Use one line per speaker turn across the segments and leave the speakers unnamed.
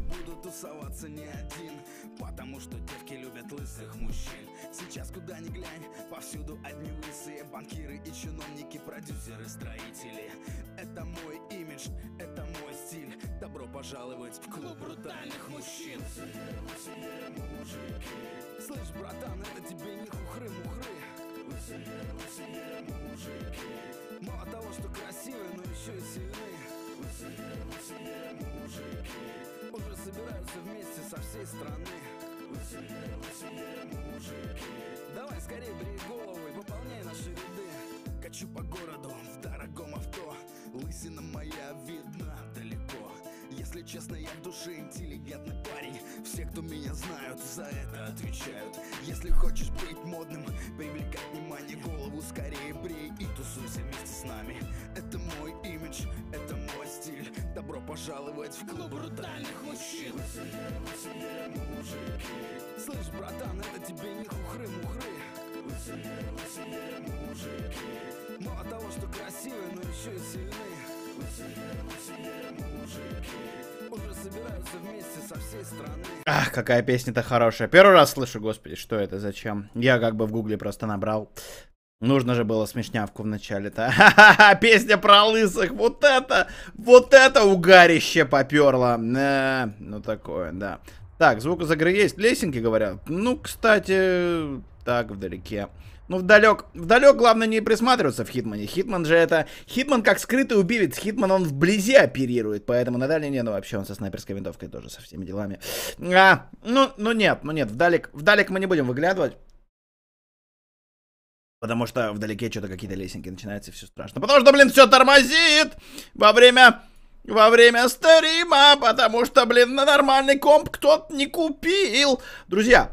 ночи буду тусоваться не один Потому что девки любят лысых мужчин. Сейчас куда ни глянь, повсюду одни лысые Банкиры и чиновники, продюсеры, строители. Это мой имидж, это мой стиль. Добро пожаловать в клуб брутальных мужчин. Мужики Слышь, братан, это тебе не хухры-мухры. Лысые, лысые мужики Мало того, что красивые, но еще и сильные Лысые, лысые мужики Уже собираются вместе со всей страны. Давай скорее бери голову и пополняй наши ряды. Качу по городу в дорогом авто. Лысина моя видна далеко если честно, я в душе интеллигентный парень. Все, кто меня знают, за это отвечают. Если хочешь быть модным, привлекать внимание Голову скорее брей и тусуйся вместе с нами. Это мой имидж, это мой стиль. Добро пожаловать в клуб брутальных мужчин. Лысые, лысые мужики Слышь, братан, это тебе не хухры-мухры. Лысые, лысые мужики Мало того, что красивые, но еще и сильные
Ах, какая песня-то хорошая. Первый раз слышу, господи, что это, зачем? Я как бы в гугле просто набрал. Нужно же было смешнявку в начале-то. Ха-ха-ха, песня про лысых. Вот это, вот это угарище поперло. Э, ну такое, да. Так, звук из игры есть. Лесенки говорят. Ну, кстати, так, вдалеке. Ну, вдалек, вдалек, главное не присматриваться в Хитмане. Хитман же это... Хитман как скрытый убивец. Хитман, он вблизи оперирует, поэтому на дальней не, ну вообще он со снайперской винтовкой тоже, со всеми делами. А, ну, ну нет, ну нет, вдалек, вдалек мы не будем выглядывать. Потому что вдалеке что-то какие-то лесенки начинаются, и все страшно. Потому что, блин, все тормозит во время... Во время стрима, потому что, блин, на нормальный комп кто-то не купил. Друзья,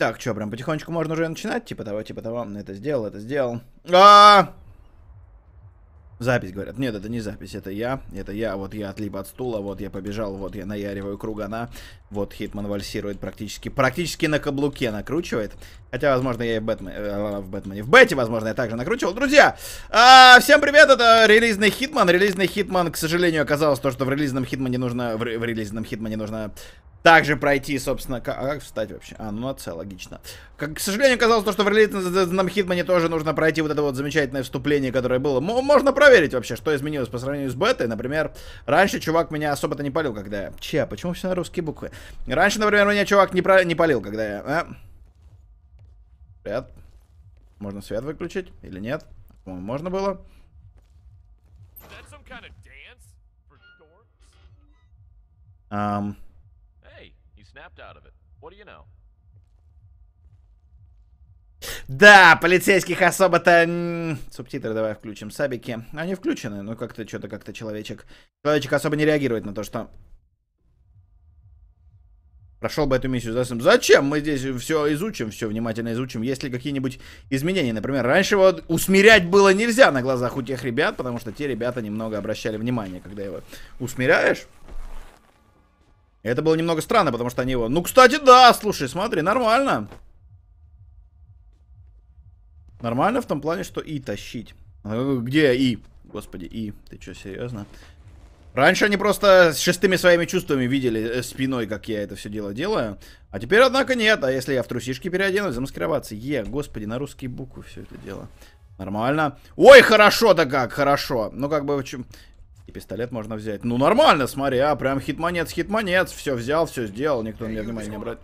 так, что, прям потихонечку можно уже начинать? Типа того, типа того. Это сделал, это сделал. А! Запись, говорят. Нет, это не запись, это я. Это я, вот я отлип от стула, вот я побежал, вот я наяриваю кругана. Вот Хитман вальсирует практически, практически на каблуке накручивает. Хотя, возможно, я и в, Бэтмен, э, в Бэтмене, в Бете, возможно, я также накручивал. Друзья, э, всем привет, это релизный Хитман. Релизный Хитман, к сожалению, оказалось то, что в релизном Хитмане нужно, в, в релизном Хитмане нужно также пройти, собственно, как, а как встать вообще? А, ну это логично. Как, к сожалению, оказалось то, что в релизном Хитмане тоже нужно пройти вот это вот замечательное вступление, которое было. М можно проверить вообще, что изменилось по сравнению с бетой. Например, раньше чувак меня особо-то не палил, когда я... Че, почему все на русские буквы? Раньше, например, меня чувак не, про... не палил, когда я... А? Привет. Можно свет выключить или нет? По-моему, можно было. Um... Да, полицейских особо-то... Субтитры давай включим, сабики. Они включены, ну как-то что-то как-то человечек... Человечек особо не реагирует на то, что... Прошел бы эту миссию за Зачем? Мы здесь все изучим, все внимательно изучим. Есть ли какие-нибудь изменения? Например, раньше вот усмирять было нельзя на глазах у тех ребят, потому что те ребята немного обращали внимание, когда его усмиряешь. Это было немного странно, потому что они его... Ну, кстати, да, слушай, смотри, нормально. Нормально в том плане, что И тащить. А, где И? Господи, И. Ты что, серьезно? Раньше они просто с шестыми своими чувствами видели э, спиной, как я это все дело делаю. А теперь, однако, нет. А если я в трусишки переоденусь, замаскироваться? Е, господи, на русские буквы все это дело. Нормально. Ой, хорошо-то как, хорошо. Ну, как бы. И пистолет можно взять. Ну, нормально, смотри, а, прям хитманец, хитманец. Все взял, все сделал, никто на меня внимания не обратил.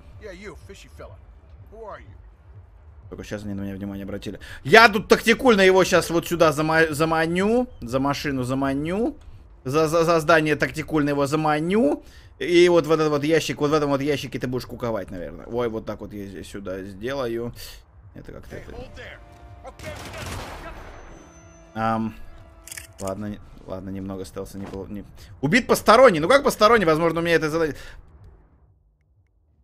Только сейчас они на меня внимание обратили. Я тут тактикульно его сейчас вот сюда зама заманю. За машину заманю. За, за, за здание тактикульно его заманю. И вот в этот вот ящик, вот в этом вот ящике ты будешь куковать, наверное. Ой, вот так вот я здесь сюда сделаю. Это как-то... Это... Um, ладно, Ладно, немного стелса не, не... Убит посторонний. Ну как посторонний? Возможно, у меня это задание...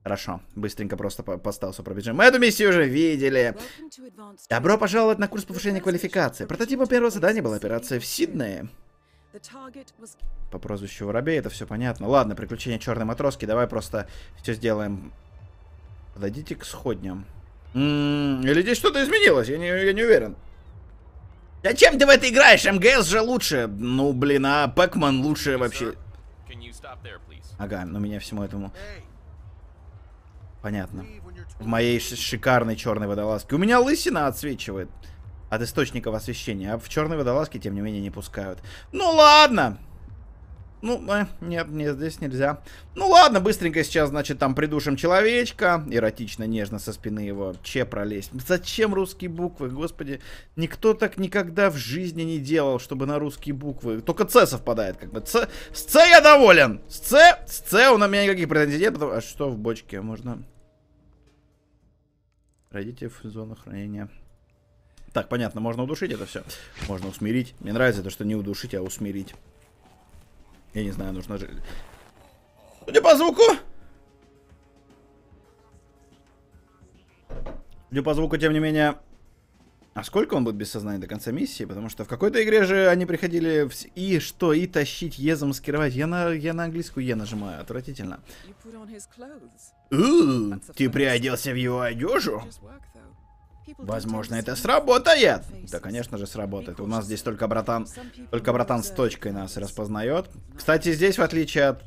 Хорошо, быстренько просто по, по стелсу пробежим. Мы эту миссию уже видели. Добро пожаловать на курс повышения квалификации. Прототипом первого задания была операция в Сиднее. По прозвищу Воробей, это все понятно. Ладно, приключения черной матроски. Давай просто все сделаем. Подойдите к сходням. М м-м, -м, или здесь что-то изменилось? Я не, я не уверен. Зачем ты в это играешь? МГС же лучше. Ну, блин, а Пэкман лучше вообще. Ага, ну меня всему этому... Понятно. В моей шикарной черной водолазке. У меня лысина отсвечивает от источников освещения, а в черной водолазке, тем не менее, не пускают. Ну ладно! Ну, э, нет, нет, здесь нельзя. Ну ладно, быстренько сейчас, значит, там придушим человечка. Эротично, нежно со спины его. Че пролезть? Зачем русские буквы? Господи, никто так никогда в жизни не делал, чтобы на русские буквы. Только С совпадает, как бы. Ц... С С я доволен. С С, с С у меня никаких претензий нет. Потому... А что в бочке? Можно... Пройдите в зону хранения. Так, понятно, можно удушить это все. Можно усмирить. Мне нравится то, что не удушить, а усмирить. Я не знаю, нужно же... Судя по звуку... Судя по звуку, тем не менее... А сколько он будет без сознания до конца миссии? Потому что в какой-то игре же они приходили в... и что, и тащить, Е замаскировать. Я на, я на английскую Е нажимаю, отвратительно. Ты приоделся в его одежу? Возможно, это сработает. Да, конечно же, сработает. У нас здесь только братан, только братан с точкой нас распознает. Кстати, здесь, в отличие от...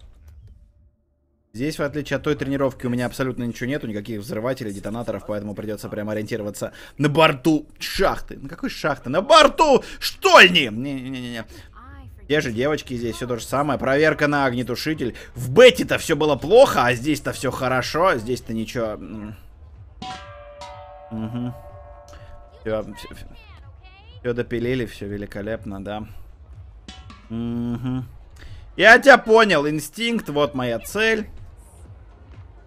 Здесь, в отличие от той тренировки, у меня абсолютно ничего нету, никаких взрывателей, детонаторов, поэтому придется прямо ориентироваться на борту шахты. На какой шахты? На борту штольни! Не-не-не-не. Те же девочки здесь, все то же самое. Проверка на огнетушитель. В бете-то все было плохо, а здесь-то все хорошо. Здесь-то ничего... Угу. Все, все, все допилили, все великолепно, да. Угу. Я тебя понял, инстинкт, вот моя цель.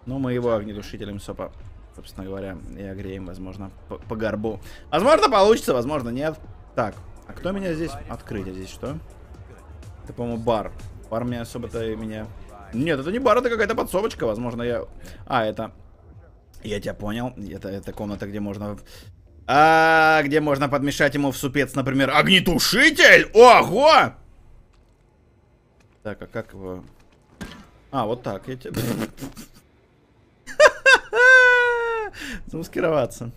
Ну, мы его огнетушителем, сопа, собственно говоря, и огреем, возможно, по, по горбу. Возможно, получится, возможно, нет. Так, а кто меня здесь открыть? А здесь что? Это, по-моему, бар. Бар меня особо-то меня... Нет, это не бар, это какая-то подсобочка, возможно, я... А, это... Я тебя понял. Это, это комната, где можно а, где можно подмешать ему в супец, например, огнетушитель? Ого! Так, а как его... А, вот так. Я тебе... Замаскироваться.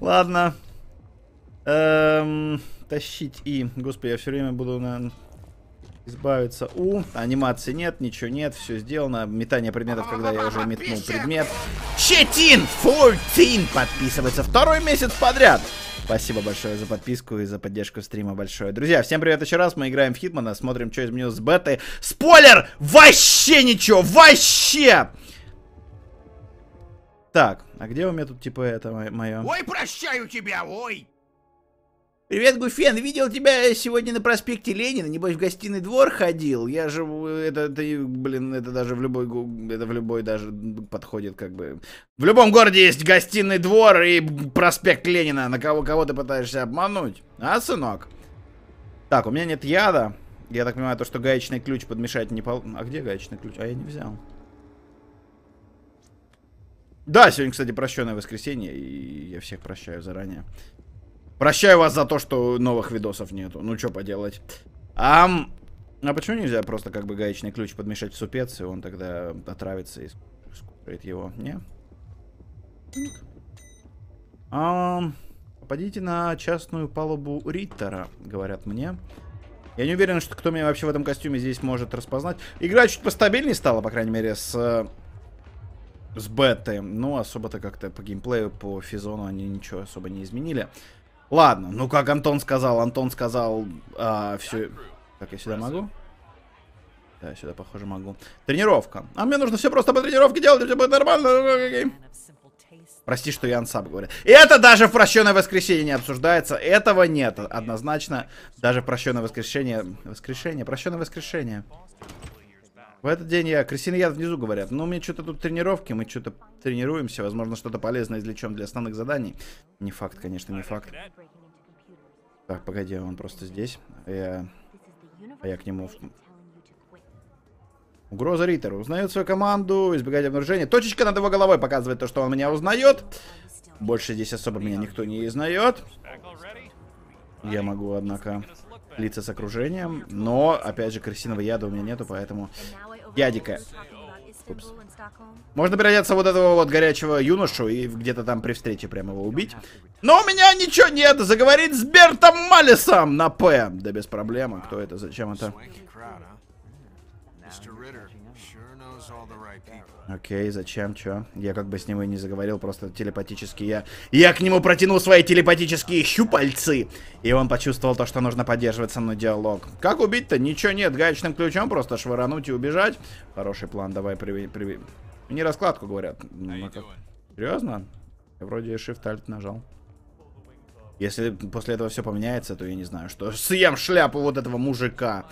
Ладно. Эм, тащить и... Господи, я все время буду на... Избавиться. У. Анимации нет, ничего нет, все сделано. Метание предметов, когда я уже метнул предмет. Четин 14 подписывается второй месяц подряд. Спасибо большое за подписку и за поддержку стрима большое. Друзья, всем привет еще раз. Мы играем в Хитмана, смотрим, что изменилось с беты. Спойлер! Вообще ничего! Вообще! Так, а где у меня тут типа это мое?
Ой, прощаю тебя, ой!
Привет, Гуфен, видел тебя сегодня на проспекте Ленина, небось в гостиный двор ходил. Я же, это, это, блин, это даже в любой, это в любой даже подходит как бы. В любом городе есть гостиный двор и проспект Ленина. На кого, кого ты пытаешься обмануть? А, сынок? Так, у меня нет яда. Я так понимаю, то, что гаечный ключ подмешать не пол... А где гаечный ключ? А я не взял. Да, сегодня, кстати, прощенное воскресенье, и я всех прощаю заранее. Прощаю вас за то, что новых видосов нету. Ну, что поделать. Ам... А почему нельзя просто как бы гаечный ключ подмешать в супец, и он тогда отравится и скупает его? Не? Ам... Попадите на частную палубу Риттера, говорят мне. Я не уверен, что кто меня вообще в этом костюме здесь может распознать. Игра чуть постабильнее стала, по крайней мере, с... С беты. Ну, особо-то как-то по геймплею, по физону они ничего особо не изменили. Ладно, ну как Антон сказал, Антон сказал а, все... Так, я сюда могу? Да, сюда, похоже, могу. Тренировка. А мне нужно все просто по тренировке делать, все будет нормально. Прости, что я ансаб говорю. Это даже в прощенное воскресенье не обсуждается. Этого нет. Однозначно, даже прощенное воскрешение... Воскрешение? Прощенное воскрешение. В этот день я... Крысиный яд внизу говорят. Ну, мне что-то тут тренировки, мы что-то тренируемся. Возможно, что-то полезное извлечем для основных заданий. Не факт, конечно, не факт. Так, погоди, он просто здесь. А я... А я к нему... Угроза Риттер. Узнает свою команду, избегает обнаружения. Точечка над его головой показывает то, что он меня узнает. Больше здесь особо меня никто не узнает. Я могу, однако, лица с окружением. Но, опять же, крысиного яда у меня нету, поэтому Ядика. Упс. Можно переодеться вот этого вот горячего юношу и где-то там при встрече прямо его убить. Но у меня ничего нет. Заговорить с Бертом Малисом на П. Да без проблем. Кто это? Зачем это? Окей, зачем, чё? Я как бы с ним и не заговорил, просто телепатически я... Я к нему протянул свои телепатические щупальцы, и он почувствовал то, что нужно поддерживать со мной диалог. Как убить-то? Ничего нет, гаечным ключом просто швырануть и убежать. Хороший план, давай, приви... приви... Не раскладку, говорят. Ну, как- Серьезно? Я вроде Shift Alt нажал. Если после этого все поменяется, то я не знаю, что съем шляпу вот этого мужика.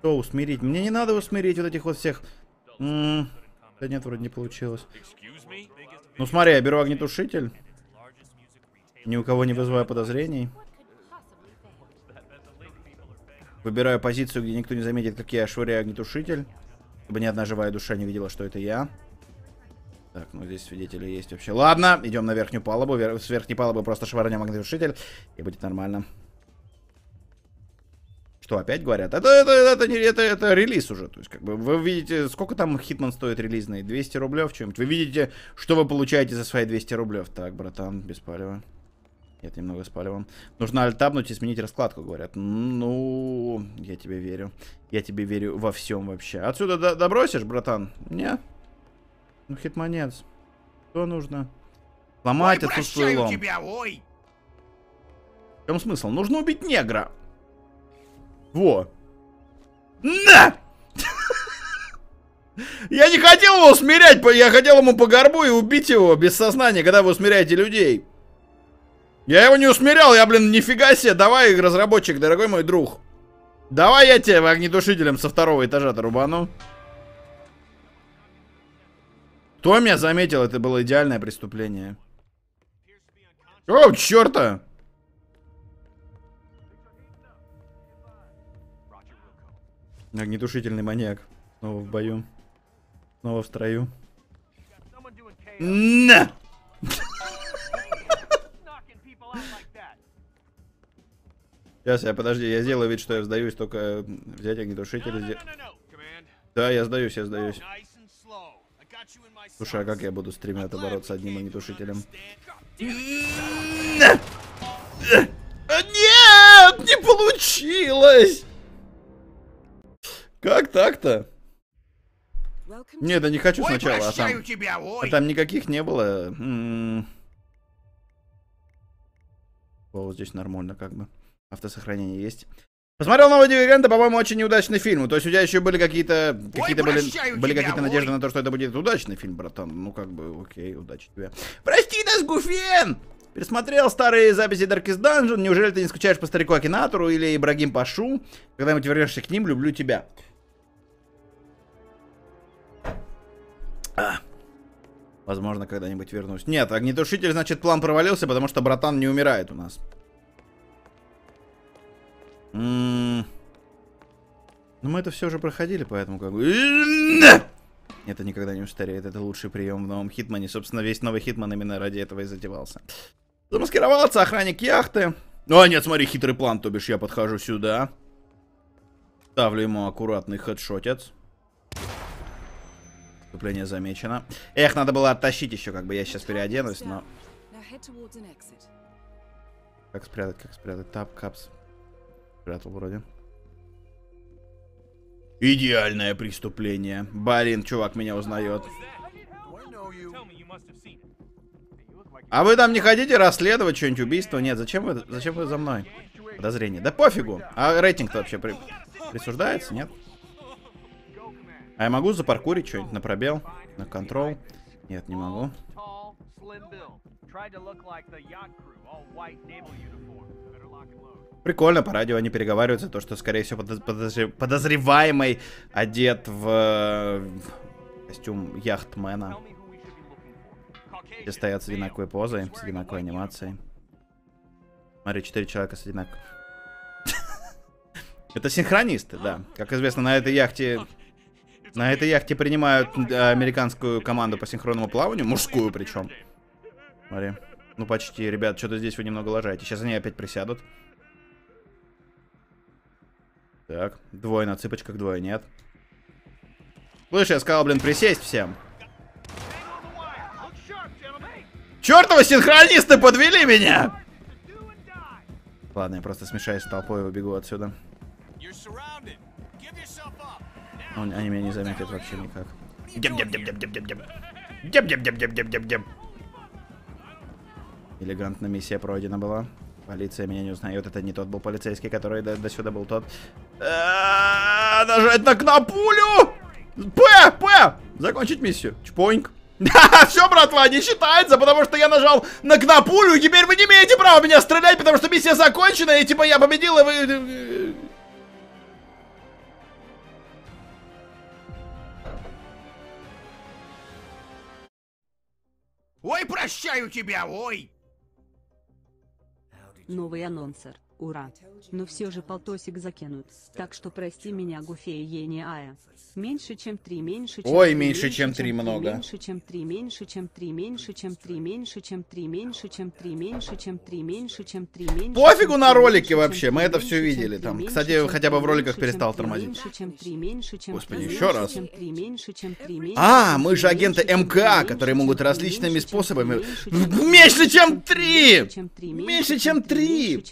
Что усмирить? Мне не надо усмирить вот этих вот всех. М, Да нет, вроде не получилось. Ну смотри, я беру огнетушитель. Ни у кого не вызываю подозрений. Выбираю позицию, где никто не заметит, как я швыряю огнетушитель. Чтобы ни одна живая душа не видела, что это я. Так, ну здесь свидетели есть вообще. Ладно, идем на верхнюю палубу. С верхней палубы просто швырнем огнетушитель. И будет нормально. Что, опять говорят? Это, это, это, не, это, это релиз уже. То есть, как бы, вы видите, сколько там Хитман стоит релизный? 200 рублев чем-нибудь? Вы видите, что вы получаете за свои 200 рублев? Так, братан, без палева. Нет, немного с палевом. Нужно альтабнуть и сменить раскладку, говорят. Ну, я тебе верю. Я тебе верю во всем вообще. Отсюда до- добросишь, братан? Не. Ну, хитманец. Что нужно? Ломать
Ой,
лом.
тебя, ой!
В чем смысл? Нужно убить негра. Во. На! Я не хотел его усмирять, я хотел ему по горбу и убить его без сознания, когда вы усмиряете людей. Я его не усмирял, я, блин, нифига себе, давай, разработчик, дорогой мой друг. Давай я тебя огнетушителем со второго этажа-то рубану. Кто меня заметил, это было идеальное преступление. О, черта! Огнетушительный маньяк. Снова в бою. Снова в строю. На! Сейчас, я подожди, я сделаю вид, что я сдаюсь, только взять огнетушитель. Да, я сдаюсь, я сдаюсь. Слушай, а как я буду с тремя-то бороться одним огнетушителем? На! А, Нет, не получилось! Как так-то? Нет, я не хочу
Ой,
сначала, а там...
тебя,
А
ой!
там никаких не было. М. О, здесь нормально как бы. Автосохранение есть. Посмотрел новый Дивиденды, по-моему, очень неудачный фильм. То есть у тебя еще были какие-то... Какие-то были, были какие-то надежды на то, что это будет удачный фильм, братан. Ну, как бы, окей, удачи тебе. Прости нас, Гуфен! Пересмотрел старые записи Darkest Dungeon. Неужели ты не скучаешь по старику Акинатору или Ибрагим Пашу? Когда-нибудь вернешься к ним, люблю тебя. А. Возможно, когда-нибудь вернусь. Нет, огнетушитель, значит, план провалился, потому что братан не умирает у нас. М. Ну, мы это все уже проходили, поэтому как бы... Это никогда не устареет, это лучший прием в новом Хитмане. Собственно, весь новый Хитман именно ради этого и затевался. Замаскировался охранник яхты. О, нет, смотри, хитрый план, то бишь я подхожу сюда. Ставлю ему аккуратный хедшотец. Вступление замечено. Эх, надо было оттащить еще, как бы я сейчас переоденусь, но... Как спрятать, как спрятать? Тап, капс. Спрятал вроде. Идеальное преступление. Блин, чувак меня узнает. А вы там не хотите расследовать что-нибудь, убийство? Нет, зачем вы, зачем вы за мной? Подозрение. Да пофигу. А рейтинг-то вообще при- присуждается, нет? А я могу запаркурить что-нибудь на пробел? На контрол? Нет, не могу. Prикольно, по радио они переговариваются, то, что, скорее всего, подоз- подозр- подозреваемый одет в, э, в костюм яхтмена. Все стоят с одинаковой позой, с одинаковой анимацией. Смотри, четыре человека с одинаковой. Это синхронисты, да. Как известно, на этой яхте... На этой яхте принимают э, американскую команду по синхронному плаванию, мужскую причем. Смотри. Ну почти, ребят, что-то здесь вы немного лажаете. Сейчас они опять присядут. Так, двое на цыпочках, двое нет. Слышь, я сказал, блин, присесть всем. Чёртовы синхронисты подвели меня! Ладно, я просто смешаюсь с толпой и убегу отсюда. Он- они меня не заметят вообще никак. Дем-дем-дем-дем-дем-дем-дем. Дем-дем-дем-дем-дем-дем. Элегантная миссия пройдена была. Полиция меня не узнает. Это не тот был полицейский, который до, до сюда был тот. А, Нажать на кнопулю! П! П! Закончить миссию. Чпоньк. Все, братва, не считается, потому что я нажал на кнопулю, и теперь вы не имеете права меня стрелять, потому что миссия закончена, и типа я победил, и вы...
Ой, прощаю тебя, ой!
Новый анонсер. Ура. Но все же полтосик закинут. Так что прости меня, Гуфея Ения. Меньше чем три, меньше чем
Ой,
три,
меньше, чем три много.
Меньше чем три, меньше чем три, меньше чем три, меньше чем три, меньше чем три, меньше чем три, меньше чем три, меньше
Пофигу
чем
на
три,
ролики
меньше, чем
вообще, мы
три,
это
чем
видели
три,
там.
меньше,
Кстати,
чем
хотя бы в
три,
роликах
меньше,
перестал
чем три,
тормозить.
Меньше чем три, меньше чем
Господи,
три,
еще
меньше,
раз.
чем три, меньше, чем три, меньше,
А,
чем
мы
три,
же агенты
меньше, чем
МК,
три, меньше,
которые
чем
могут
три,
различными
меньше, чем
способами-
три,
Меньше, чем три!
Меньше, чем три,
Меньше, чем три!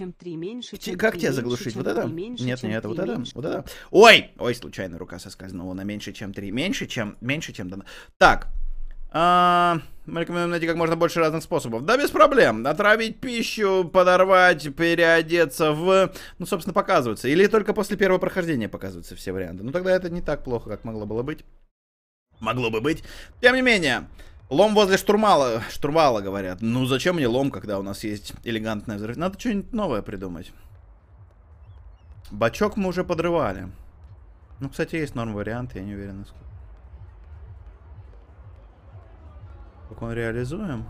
Меньше, чем
Как тебя заглушить?
чем
Вот это?
меньше,
Нет, нет, это вот это. Вот это. Ой! Ой, случайно рука соскользнула на меньше, чем три. Меньше, чем... Меньше, чем... да- Так. А, мы рекомендуем найти как можно больше разных способов. Да, без проблем. Отравить пищу, подорвать, переодеться в... Ну, собственно, показываются. Или только после первого прохождения показываются все варианты. Ну, тогда это не так плохо, как могло было быть. Могло бы быть. Тем не менее, лом возле штурмала, штурвала, говорят. Ну, зачем мне лом, когда у нас есть элегантная взрыв? Надо что-нибудь новое придумать. Бачок мы уже подрывали. Ну, кстати, есть норм вариант, я не уверен, насколько. Как он реализуем?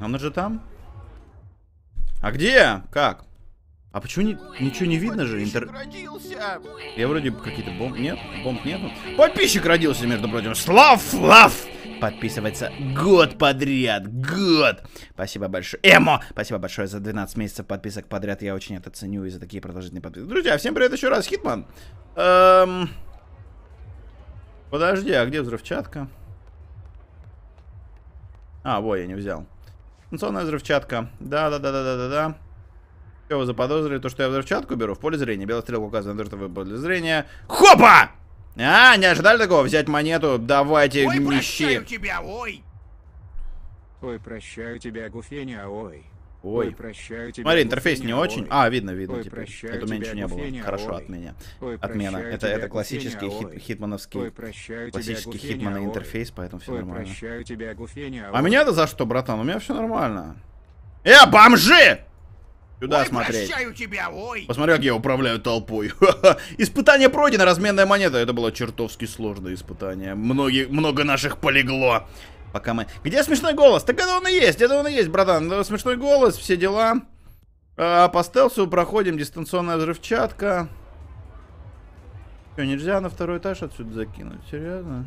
Он же там? А где? Как? А почему ни- ничего не видно же? Интер...
родился!
Я вроде какие-то бомб... Нет, бомб нету. Подписчик родился, между прочим. Слав, Лав! Подписывается год подряд. Год! Спасибо большое. Эмо! Спасибо большое за 12 месяцев подписок подряд. Я очень это ценю и за такие продолжительные подписки. Друзья, всем привет еще раз. Хитман. Эм... Подожди, а где взрывчатка? А, во, я не взял. Станционная взрывчатка. Да-да-да-да-да-да-да. Что вы заподозрили? То, что я взрывчатку беру в поле зрения. Белая стрелка указывает на то, что вы в поле зрения. Хопа! А, не ожидали такого? Взять монету? Давайте,
Ой,
нищи.
прощаю тебя, ой!
Ой, прощаю тебя, Гуфеня, ой.
Ой.
прощаю тебя.
Смотри, интерфейс не
Гуфеня,
очень.
ой.
А, видно, видно
Ой,
теперь.
прощаю
Это меньше
тебя,
не было.
Гуфеня,
Хорошо,
ой.
отменя.
Ой,
Отмена. Это, это классический
Гуфеня,
хит,
ой.
хитмановский,
Ой, прощаю
классический
Гуфеня,
хитман
ой.
интерфейс, поэтому все
Ой,
нормально.
прощаю тебя, Гуфеня,
А
ой.
меня-то за что, братан? У меня все нормально. Э, бомжи! Сюда
ой,
смотреть.
тебя, ой!
Посмотри, как я управляю толпой. Испытание пройдено, разменная монета. Это было чертовски сложное испытание. Многие, много наших полегло. Пока мы... Где смешной голос? Так это он и есть, это он и есть, братан. Да, Смешной голос, все дела. А, по стелсу проходим, дистанционная взрывчатка. Что, нельзя на второй этаж отсюда закинуть? Серьезно?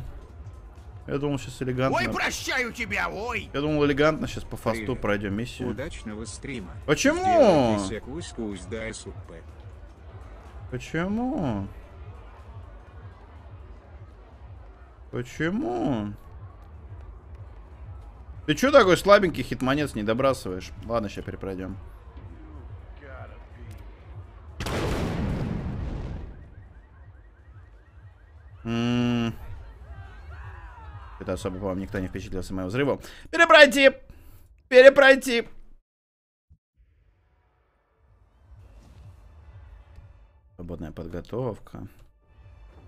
Я думал, сейчас элегантно...
Ой, прощаю тебя, ой!
Я думал, элегантно сейчас по фасту
Привет.
пройдем миссию.
Удачного стрима.
Почему? Почему? Почему? Ты чё такой слабенький хитманец не добрасываешь? Ладно, сейчас перепройдем. Это особо, по-моему, никто не впечатлился моим взрывом. Перепройти! Перепройти! Свободная подготовка.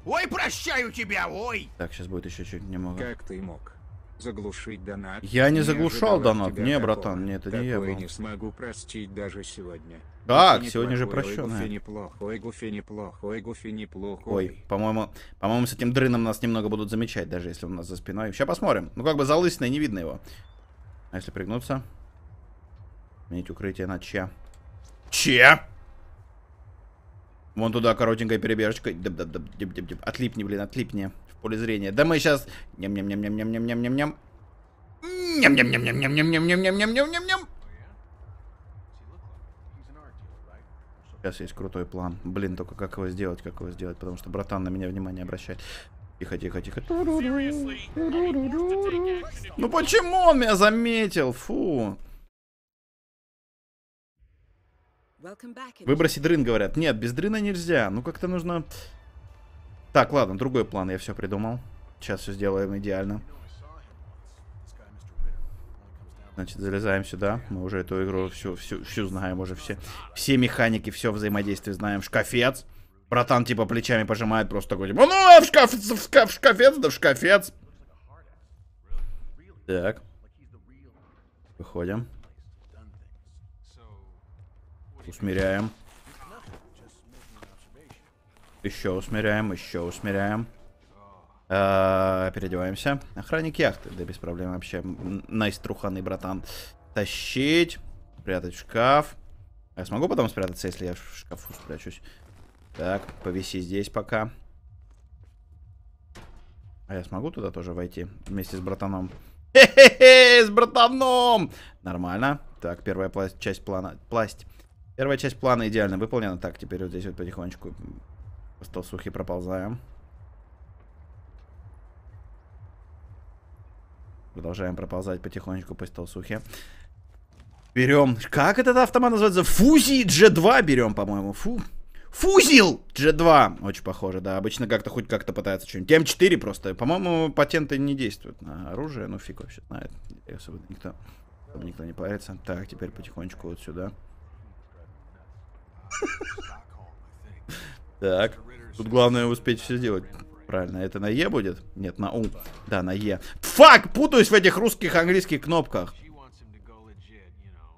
Ой, прощаю тебя, ой!
Так, сейчас будет еще чуть немного.
Как ты мог? Заглушить донат?
Я не заглушал
ожидал от
донат. Не, братан, не, это не я был.
не смогу простить даже сегодня.
Как?
Гуфи
Сегодня же прощённая.
Ой, Гуфи неплохо, ой, Гуфи неплохо, ой, Гуфи неплохо.
Ой, по-моему, по-моему, с этим дрыном нас немного будут замечать, даже если он у нас за спиной. Сейчас посмотрим. Ну, как бы за лысиной не видно его. А если пригнуться? Менять укрытие на че? Че? Вон туда коротенькая перебежечка. Отлипни, блин, отлипни. Поле зрения. Да мы сейчас... Ням-ням-ням-ням-ням-ням-ням-ням. Ням-ням-ням-ням-ням-ням-ням-ням-ням-ням. Сейчас есть крутой план. Блин, только как его сделать, как его сделать, потому что братан на меня внимание обращает. Тихо, тихо, тихо. Ну почему он меня заметил? Фу. Выбросить дрын, говорят. Нет, без дрына нельзя. Ну, как-то нужно... Так, ладно, другой план я все придумал. Сейчас все сделаем идеально. Значит, залезаем сюда. Мы уже эту игру всю, всю, всю знаем, уже все. Все механики, все взаимодействие знаем. Шкафец. Братан типа плечами пожимает, просто такой, типа, ну, в шкаф, в шкаф, в шкафец, да в шкафец. Так. Выходим. Усмиряем. Еще усмиряем, еще усмиряем. А, переодеваемся. Охранник яхты, да без проблем вообще. Nice труханный, братан. Тащить. Прятать в шкаф. А я смогу потом спрятаться, если я в шкафу спрячусь? Так, повиси здесь пока. А я смогу туда тоже войти? Вместе с братаном. Хе-хе-хе, с братаном! Нормально. Так, первая часть плана. Пласть. Первая часть плана идеально выполнена. Так, теперь вот здесь вот потихонечку по столсухе проползаем. Продолжаем проползать потихонечку по столсухе. Берем... Как этот автомат называется? Фузи G2 берем, по-моему. Фу. Фузил G2. Очень похоже, да. Обычно как-то хоть как-то пытается что-нибудь. М4 просто. По-моему, патенты не действуют на оружие. Ну, фиг вообще знает. Особо никто, особо никто не парится. Так, теперь потихонечку вот сюда. Так. Тут главное успеть все сделать. Правильно, это на Е будет? Нет, на У. Да, на Е. Фак! Путаюсь в этих русских английских кнопках.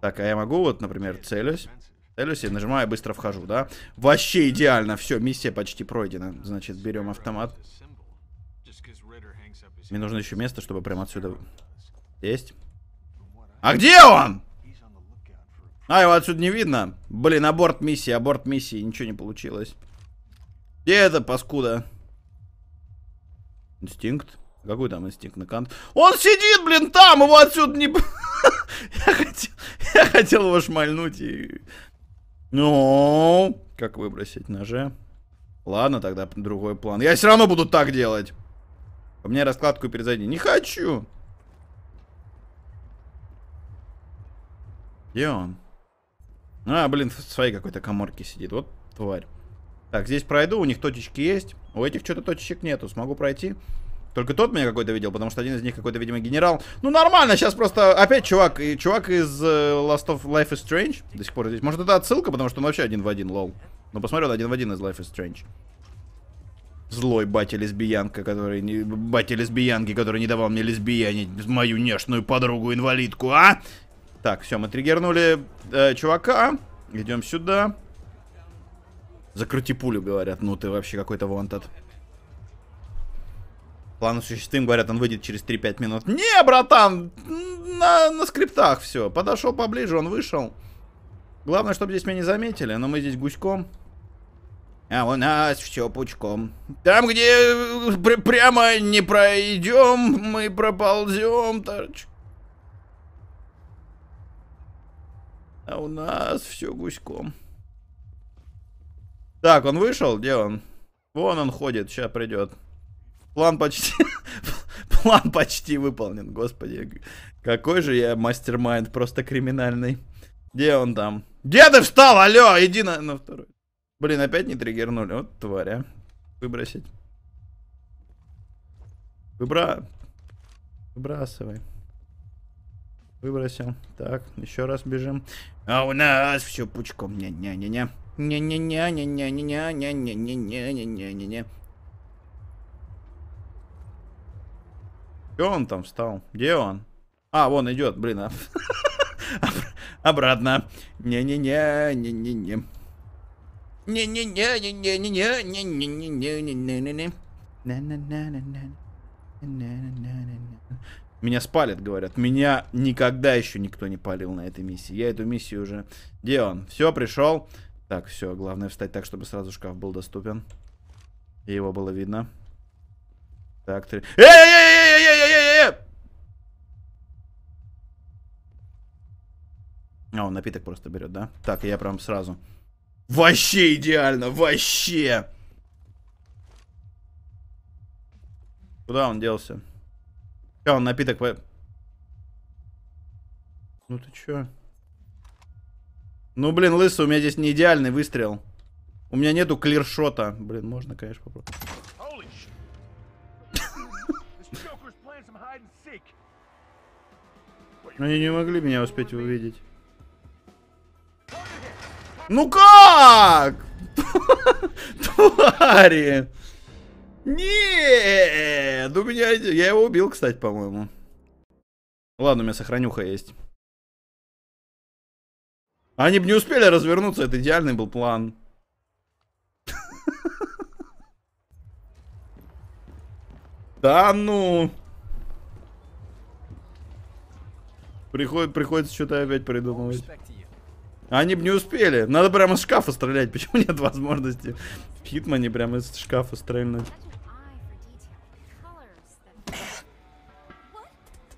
Так, а я могу вот, например, целюсь. Целюсь и нажимаю, быстро вхожу, да? Вообще идеально, все, миссия почти пройдена. Значит, берем автомат. Мне нужно еще место, чтобы прямо отсюда... Есть. А где он? А, его отсюда не видно. Блин, аборт миссии, аборт миссии. Ничего не получилось. Где это, паскуда? Инстинкт. Какой там инстинкт на кант? Он сидит, блин, там, его отсюда не... я, хотел, я хотел его шмальнуть и... Ну, как выбросить ноже? Ладно, тогда другой план. Я все равно буду так делать. У меня раскладку перезайди. Не хочу. Где он? А, блин, в своей какой-то коморке сидит. Вот тварь. Так, здесь пройду, у них точечки есть. У этих что-то точечек нету. Смогу пройти. Только тот меня какой-то видел, потому что один из них какой-то, видимо, генерал. Ну, нормально, сейчас просто опять чувак, и чувак из uh, Last of Life is Strange до сих пор здесь. Может, это отсылка, потому что он вообще один в один, лол. Ну, посмотрел один в один из Life is Strange. Злой батя-лесбиянка, который... Не, батя-лесбиянки, который не давал мне лесбиянить мою нежную подругу-инвалидку, а? Так, все, мы триггернули э, чувака. Идем сюда. Закрути пулю, говорят. Ну ты вообще какой-то вонтед. План осуществим, говорят, он выйдет через 3-5 минут. Не, братан, на, на скриптах все. Подошел поближе, он вышел. Главное, чтобы здесь меня не заметили, но мы здесь гуськом. А у нас все пучком. Там, где пр прямо не пройдем, мы проползем, торч. А у нас все гуськом. Так, он вышел? Где он? Вон он ходит, сейчас придет. План почти... План почти выполнен, господи. Какой же я мастер-майнд, просто криминальный. Где он там? Где ты встал? Алло, иди на, на второй. Блин, опять не триггернули. Вот тваря. Выбросить. Выбра... Выбрасывай. Выбросил. Так, еще раз бежим. А у нас все пучком. Не-не-не-не. Не-не-не-не-не-не-не-не-не-не-не-не-не. Где он там встал? Где он? А, вон идет, блин. а. Обратно. Не-не-не, не-не-не. Не-не-не-не-не-не-не-не-не-не-не-не-не. Меня спалят, говорят. Меня никогда еще никто не палил на этой миссии. Я эту миссию уже... Где он? Все, пришел. Так, все, главное встать так, чтобы сразу шкаф был доступен. И его было видно. Так, три... Эй-эй-эй-эй-эй-эй-эй! А, он напиток просто берет, да? Так, я прям сразу. Вообще идеально, вообще! Куда он делся? Че, он напиток... Ну ты чё? Ну, блин, лысый, у меня здесь не идеальный выстрел. У меня нету клиршота. Блин, можно, конечно, попробовать. Но они не могли меня успеть увидеть. Ну как? Твари! Нет! У меня... Я его убил, кстати, по-моему. Ладно, у меня сохранюха есть. Они бы не успели развернуться, это идеальный был план. Да ну. Приходит, приходится что-то опять придумывать. Они бы не успели. Надо прямо из шкафа стрелять. Почему нет возможности в Хитмане прямо из шкафа стрельнуть?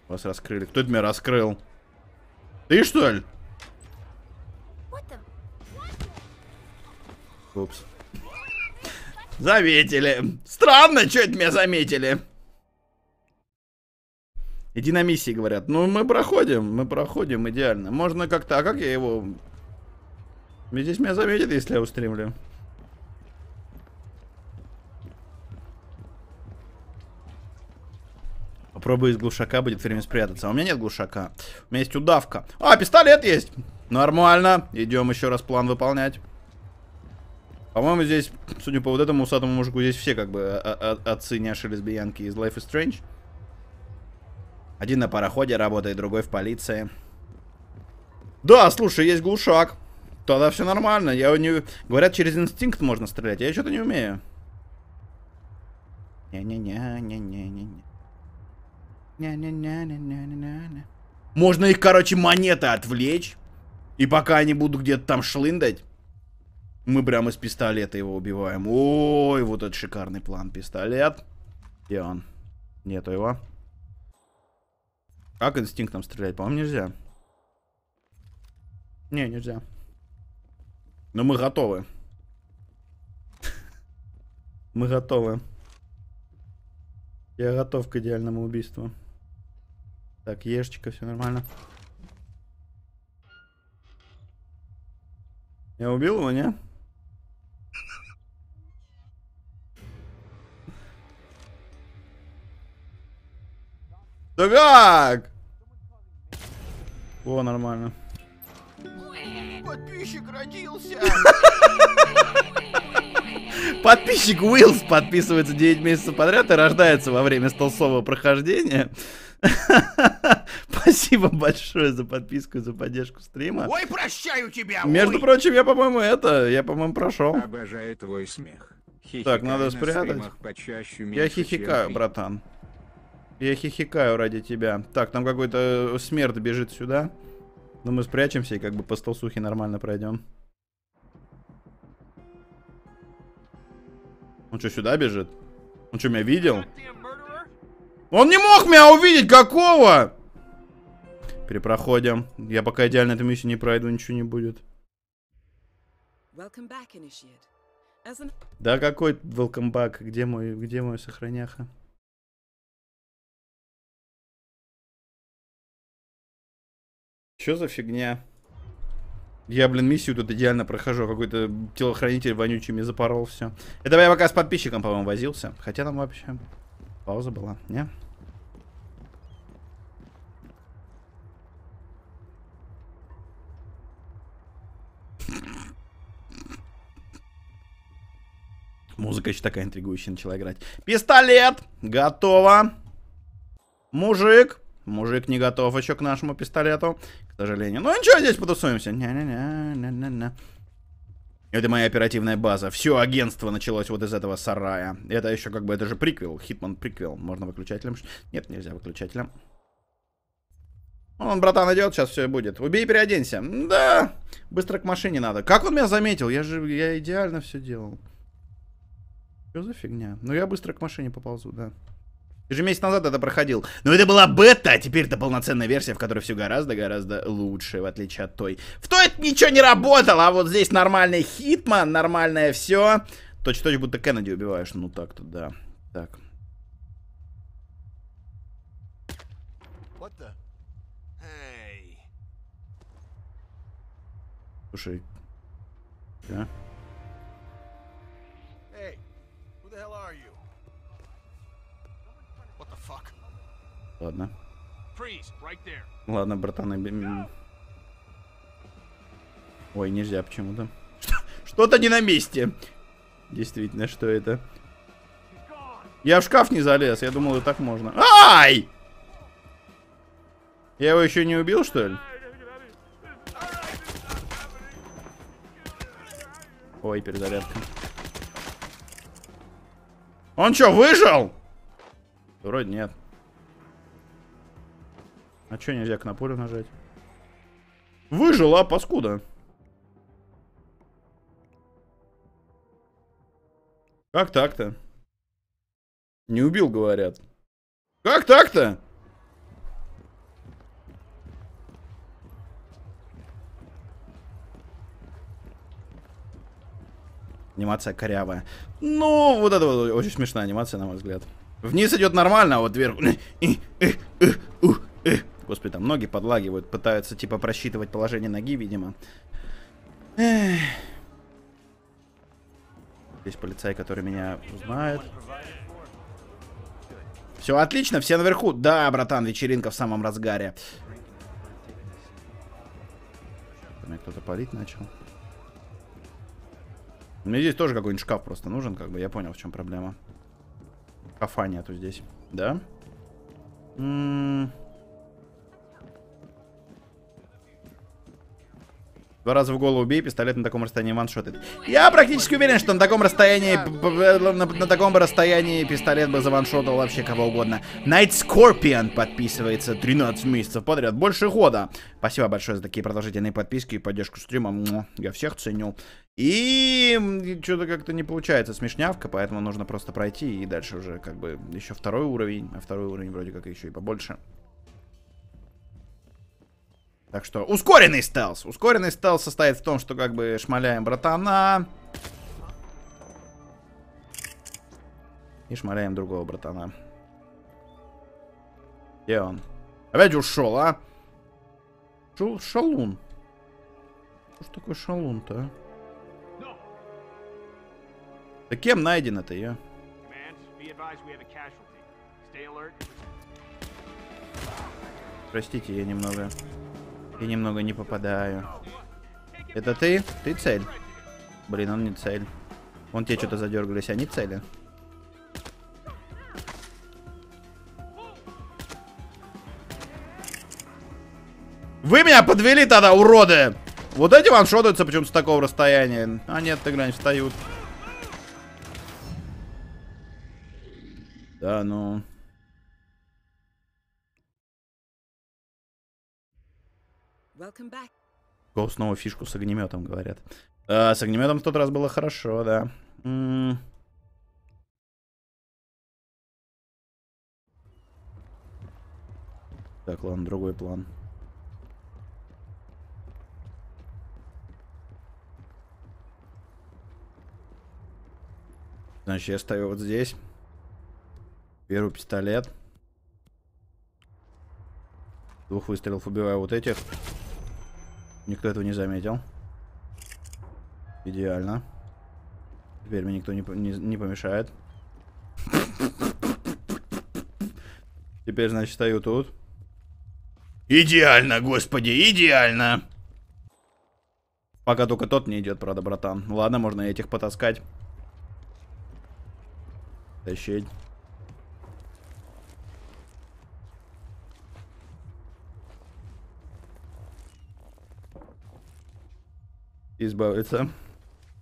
Вас раскрыли. Кто это меня раскрыл? Ты что ли? Упс. Заметили. Странно, что это меня заметили. Иди на миссии, говорят. Ну, мы проходим, мы проходим идеально. Можно как-то... А как я его... Здесь меня заметят, если я устремлю. Попробую из глушака, будет время спрятаться. А у меня нет глушака. У меня есть удавка. А, пистолет есть. Нормально. Идем еще раз план выполнять. По-моему, здесь, судя по вот этому усатому мужику, здесь все как бы отцы няши лесбиянки из Life is Strange. Один на пароходе работает, другой в полиции. Да, слушай, есть глушак. Тогда все нормально. Я не... Говорят, через инстинкт можно стрелять. Я что-то не умею. Не-не-не-не-не-не. Не-не-не-не-не-не-не. Можно их, короче, монеты отвлечь. И пока они будут где-то там шлындать, мы прямо из пистолета его убиваем. Ой, вот этот шикарный план. Пистолет. И он. Нету его. Как инстинктом стрелять? По-моему, нельзя. Не, нельзя. Но мы готовы. Мы готовы. Я готов к идеальному убийству. Так, ешечка, все нормально. Я убил его, не? Да как? О, нормально.
Подписчик родился.
Подписчик Уиллс подписывается 9 месяцев подряд и рождается во время столсового прохождения. Спасибо большое за подписку и за поддержку стрима.
Ой, прощаю тебя,
Между
ой.
прочим, я, по-моему, это, я, по-моему, прошел.
Обожаю твой смех.
Так, надо спрятать.
почаще,
Я
меньше,
хихикаю,
ты.
братан. Я хихикаю ради тебя. Так, там какой-то смерть бежит сюда. Но мы спрячемся и как бы по столсухе нормально пройдем. Он что, сюда бежит? Он что, меня видел? Он не мог меня увидеть! Какого? Перепроходим. Я пока идеально эту миссию не пройду, ничего не будет. Да какой welcome back? Где мой, где мой сохраняха? Чё за фигня? Я, блин, миссию тут идеально прохожу. Какой-то телохранитель вонючий мне запорол все. Это я пока с подписчиком, по-моему, возился. Хотя там вообще пауза была, не? Музыка еще такая интригующая начала играть. Пистолет! Готово! Мужик! Мужик не готов еще к нашему пистолету, к сожалению. Ну ничего, здесь потусуемся. Не-не-не-не-не-не. Это моя оперативная база. Все агентство началось вот из этого сарая. Это еще как бы, это же приквел, Хитман приквел. Можно выключателем? Нет, нельзя выключателем. Он, братан, идет, сейчас все будет. Убей, переоденься. Да, быстро к машине надо. Как он меня заметил? Я же, я идеально все делал. Что за фигня? Ну я быстро к машине поползу, да. Ты же месяц назад это проходил. Но это была бета, а теперь это полноценная версия, в которой все гораздо-гораздо лучше, в отличие от той. В той это ничего не работало, а вот здесь нормальный хитман, нормальное все. Точь-точь будто Кеннеди убиваешь. Ну так-то, да. Так.
Hey.
Слушай. а? Ладно. Ладно, братаны. Ой, нельзя почему-то. Что- Что-то не на месте. Действительно, что это? Я в шкаф не залез, я думал, и так можно. Ай! Я его еще не убил, что ли? Ой, перезарядка. Он что, выжил? Вроде нет. А что нельзя кнопку нажать? Выжил, а, паскуда. Как так-то? Не убил, говорят. Как так-то? Анимация корявая. Ну, вот это вот очень смешная анимация, на мой взгляд. Вниз идет нормально, а вот вверх... Господи, там ноги подлагивают, пытаются типа просчитывать положение ноги, видимо. Эх. Здесь полицай, который меня узнает. Все отлично, все наверху. Да, братан, вечеринка в самом разгаре. Меня кто-то палить начал. Мне здесь тоже какой-нибудь шкаф просто нужен, как бы я понял, в чем проблема. Шкафа нету здесь. Да? М. Два раза в голову бей, пистолет на таком расстоянии ваншотит. Я практически уверен, что на таком расстоянии, на, на таком расстоянии пистолет бы заваншотил вообще кого угодно. Night Scorpion подписывается 13 месяцев подряд, больше года. Спасибо большое за такие продолжительные подписки и поддержку стрима. Я всех ценю. И что-то как-то не получается смешнявка, поэтому нужно просто пройти и дальше уже как бы еще второй уровень, а второй уровень вроде как еще и побольше. Так что ускоренный стелс. Ускоренный стелс состоит в том, что как бы шмаляем братана. И шмаляем другого братана. Где он? Опять ушел, а? Шел шалун. Что ж такое шалун-то, а? Да кем я?
Casualty. Stay alert.
Простите, я немного... Я немного не попадаю. Это ты? Ты цель. Блин, он не цель. Вон те что-то задергались, они цели. Вы меня подвели тогда, уроды! Вот эти ваншотаются причем с такого расстояния. А нет, ты глянь, встают. Да, ну... Гоу снова фишку с огнеметом, говорят. А, с огнеметом в тот раз было хорошо, да. М. Так, ладно, другой план. Значит, я стою вот здесь. Беру пистолет. Двух выстрелов убиваю вот этих. Никто этого не заметил. Идеально. Теперь мне никто не, не, не помешает. Теперь, значит, стою тут. Идеально, господи, идеально! Пока только тот не идет, правда, братан. Ладно, можно этих потаскать. Тащить. Избавиться.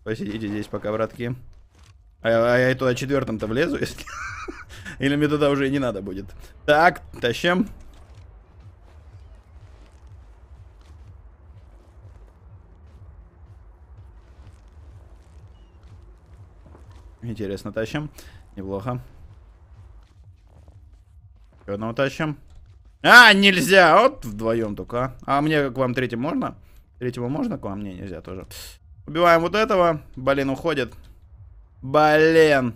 Посидите здесь пока, братки. А, я- а я туда четвертым-то влезу, если... Или мне туда уже и не надо будет. Так, тащим. Интересно, тащим. Неплохо. Еще одного тащим. А, нельзя! Вот вдвоем только. а. А мне к вам третьим можно? Третьего можно к вам? Не, нельзя тоже. Убиваем вот этого. Блин, уходит. Блин.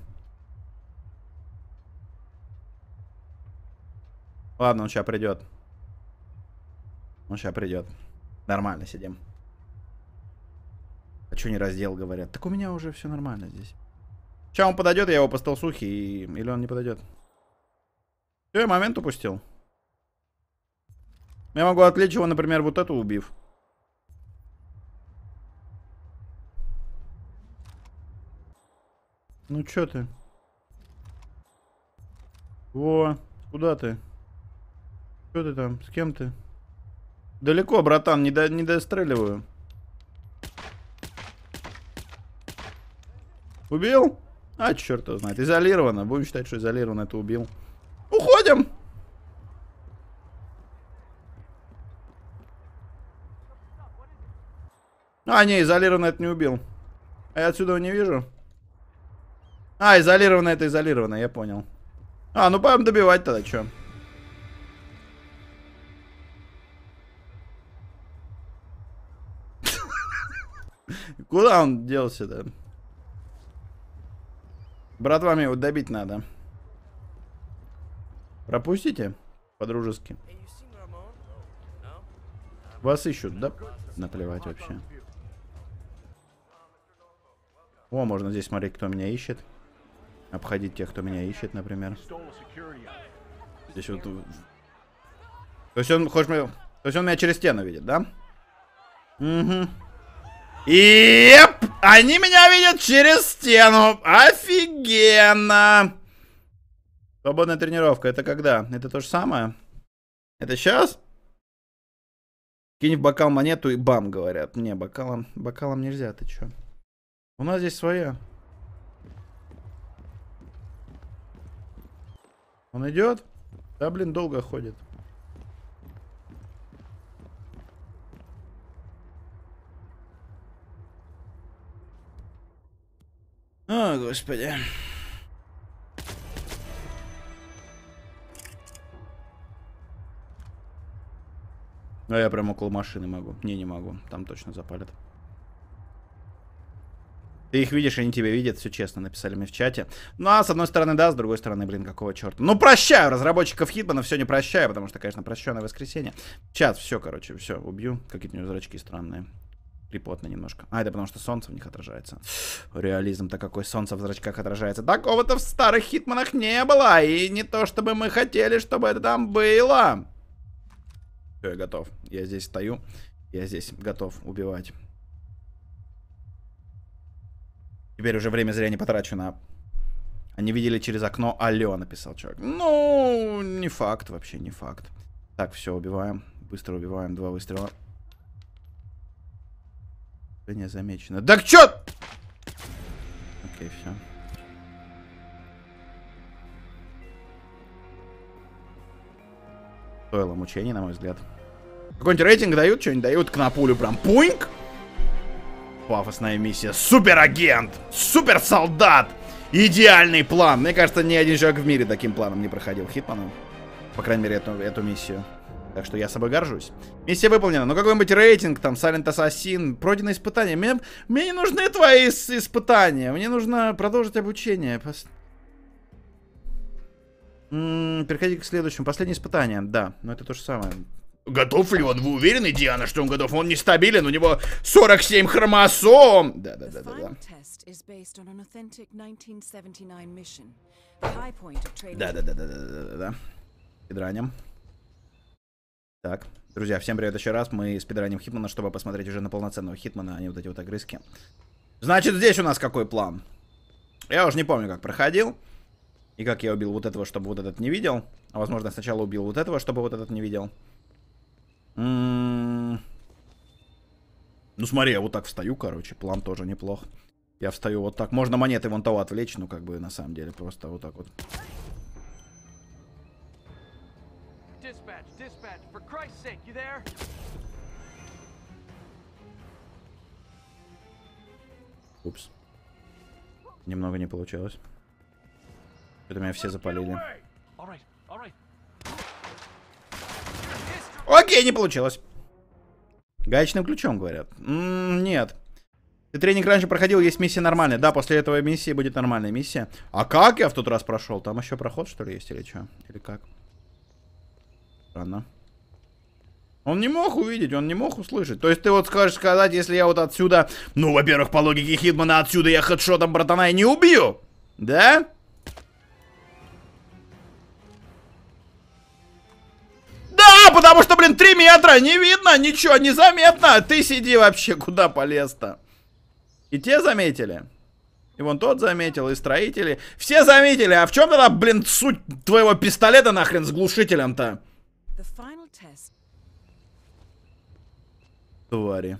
Ладно, он сейчас придет. Он сейчас придет. Нормально сидим. А что не раздел, говорят? Так у меня уже все нормально здесь. Сейчас он подойдет, я его по столсухе, и... или он не подойдет. Все, я момент упустил. Я могу отвлечь его, например, вот эту убив. Ну чё ты? Во, куда ты? Чё ты там? С кем ты? Далеко, братан, не, до, не достреливаю. Убил? А, черт его знает. Изолировано. Будем считать, что изолировано это убил. Уходим! А, не, изолированно это не убил. А я отсюда его не вижу. А, изолированно это изолировано, я понял. А, ну пойдем добивать тогда, что? Куда он делся-то? Братва, мне его добить надо. Пропустите? По-дружески. Вас ищут, да? Наплевать вообще. О, можно здесь смотреть, кто меня ищет. Обходить тех, кто меня ищет, например. Здесь вот... То есть он, хочешь, то есть он меня через стену видит, да? Угу. Еп! Они меня видят через стену. Офигенно! Свободная тренировка. Это когда? Это то же самое? Это сейчас? Кинь в бокал монету и бам, говорят. Не, бокалом, бокалом нельзя, ты чё? У нас здесь своя. Он идет? Да, блин, долго ходит. О, господи. А я прям около машины могу. Не, не могу. Там точно запалят. Ты их видишь, они тебя видят, все честно, написали мне в чате. Ну, а с одной стороны, да, с другой стороны, блин, какого черта. Ну, прощаю, разработчиков Хитмана все не прощаю, потому что, конечно, прощенное воскресенье. Чат, все, короче, все, убью. Какие-то у него зрачки странные. Крепотно немножко. А, это потому что солнце в них отражается. Реализм-то какой солнце в зрачках отражается. Такого-то в старых Хитманах не было. И не то, чтобы мы хотели, чтобы это там было. Все, я готов. Я здесь стою. Я здесь готов убивать. Теперь уже время зря не потрачу на... Они видели через окно Алло, написал человек. Ну, не факт вообще, не факт. Так, все, убиваем. Быстро убиваем. Два выстрела. Не замечено. Так чё? Окей, все. Стоило мучений, на мой взгляд. Какой-нибудь рейтинг дают? Что-нибудь дают? К напулю прям пуньк? Пафосная миссия. Суперагент! Суперсолдат! Идеальный план! Мне кажется, ни один человек в мире таким планом не проходил. Хитманом. По крайней мере, эту, эту миссию. Так что я собой горжусь. Миссия выполнена. Ну, какой-нибудь рейтинг, там, Silent Assassin, пройдено испытание. Мне, мне не нужны твои испытания. Мне нужно продолжить обучение. Пос... М -м, переходи к следующему. Последнее испытание. Да, но это то же самое. Готов ли он? Вы уверены, Диана, что он готов? Он нестабилен, у него 47 хромосом. Да, да, да, да, да. Да, да, да, да, да, да, да. Спидраним. Так, друзья, всем привет еще раз. Мы спидраним Хитмана, чтобы посмотреть уже на полноценного Хитмана, а не вот эти вот огрызки. Значит, здесь у нас какой план? Я уже не помню, как проходил. И как я убил вот этого, чтобы вот этот не видел. А возможно, сначала убил вот этого, чтобы вот этот не видел. Ну смотри, я вот так встаю, короче. План тоже неплох. Я встаю вот так. Можно монеты вон того отвлечь, ну как бы на самом деле просто вот так вот. Упс. Немного не получалось. Это меня все запалили. Окей, не получилось. Гаечным ключом, говорят. М -м нет. Ты тренинг раньше проходил, есть миссия нормальная. Да, после этого миссии будет нормальная миссия. А как я в тот раз прошел? Там еще проход, что ли, есть или что? Или как? Странно. Он не мог увидеть, он не мог услышать. То есть ты вот скажешь сказать, если я вот отсюда... Ну, во-первых, по логике Хитмана, отсюда я хедшотом братана и не убью. Да? Да, потому что, блин, 3 метра, не видно, ничего, незаметно. Ты сиди вообще, куда полез-то? И те заметили. И вон тот заметил, и строители. Все заметили, а в чем тогда, блин, суть твоего пистолета нахрен с глушителем-то? Твари.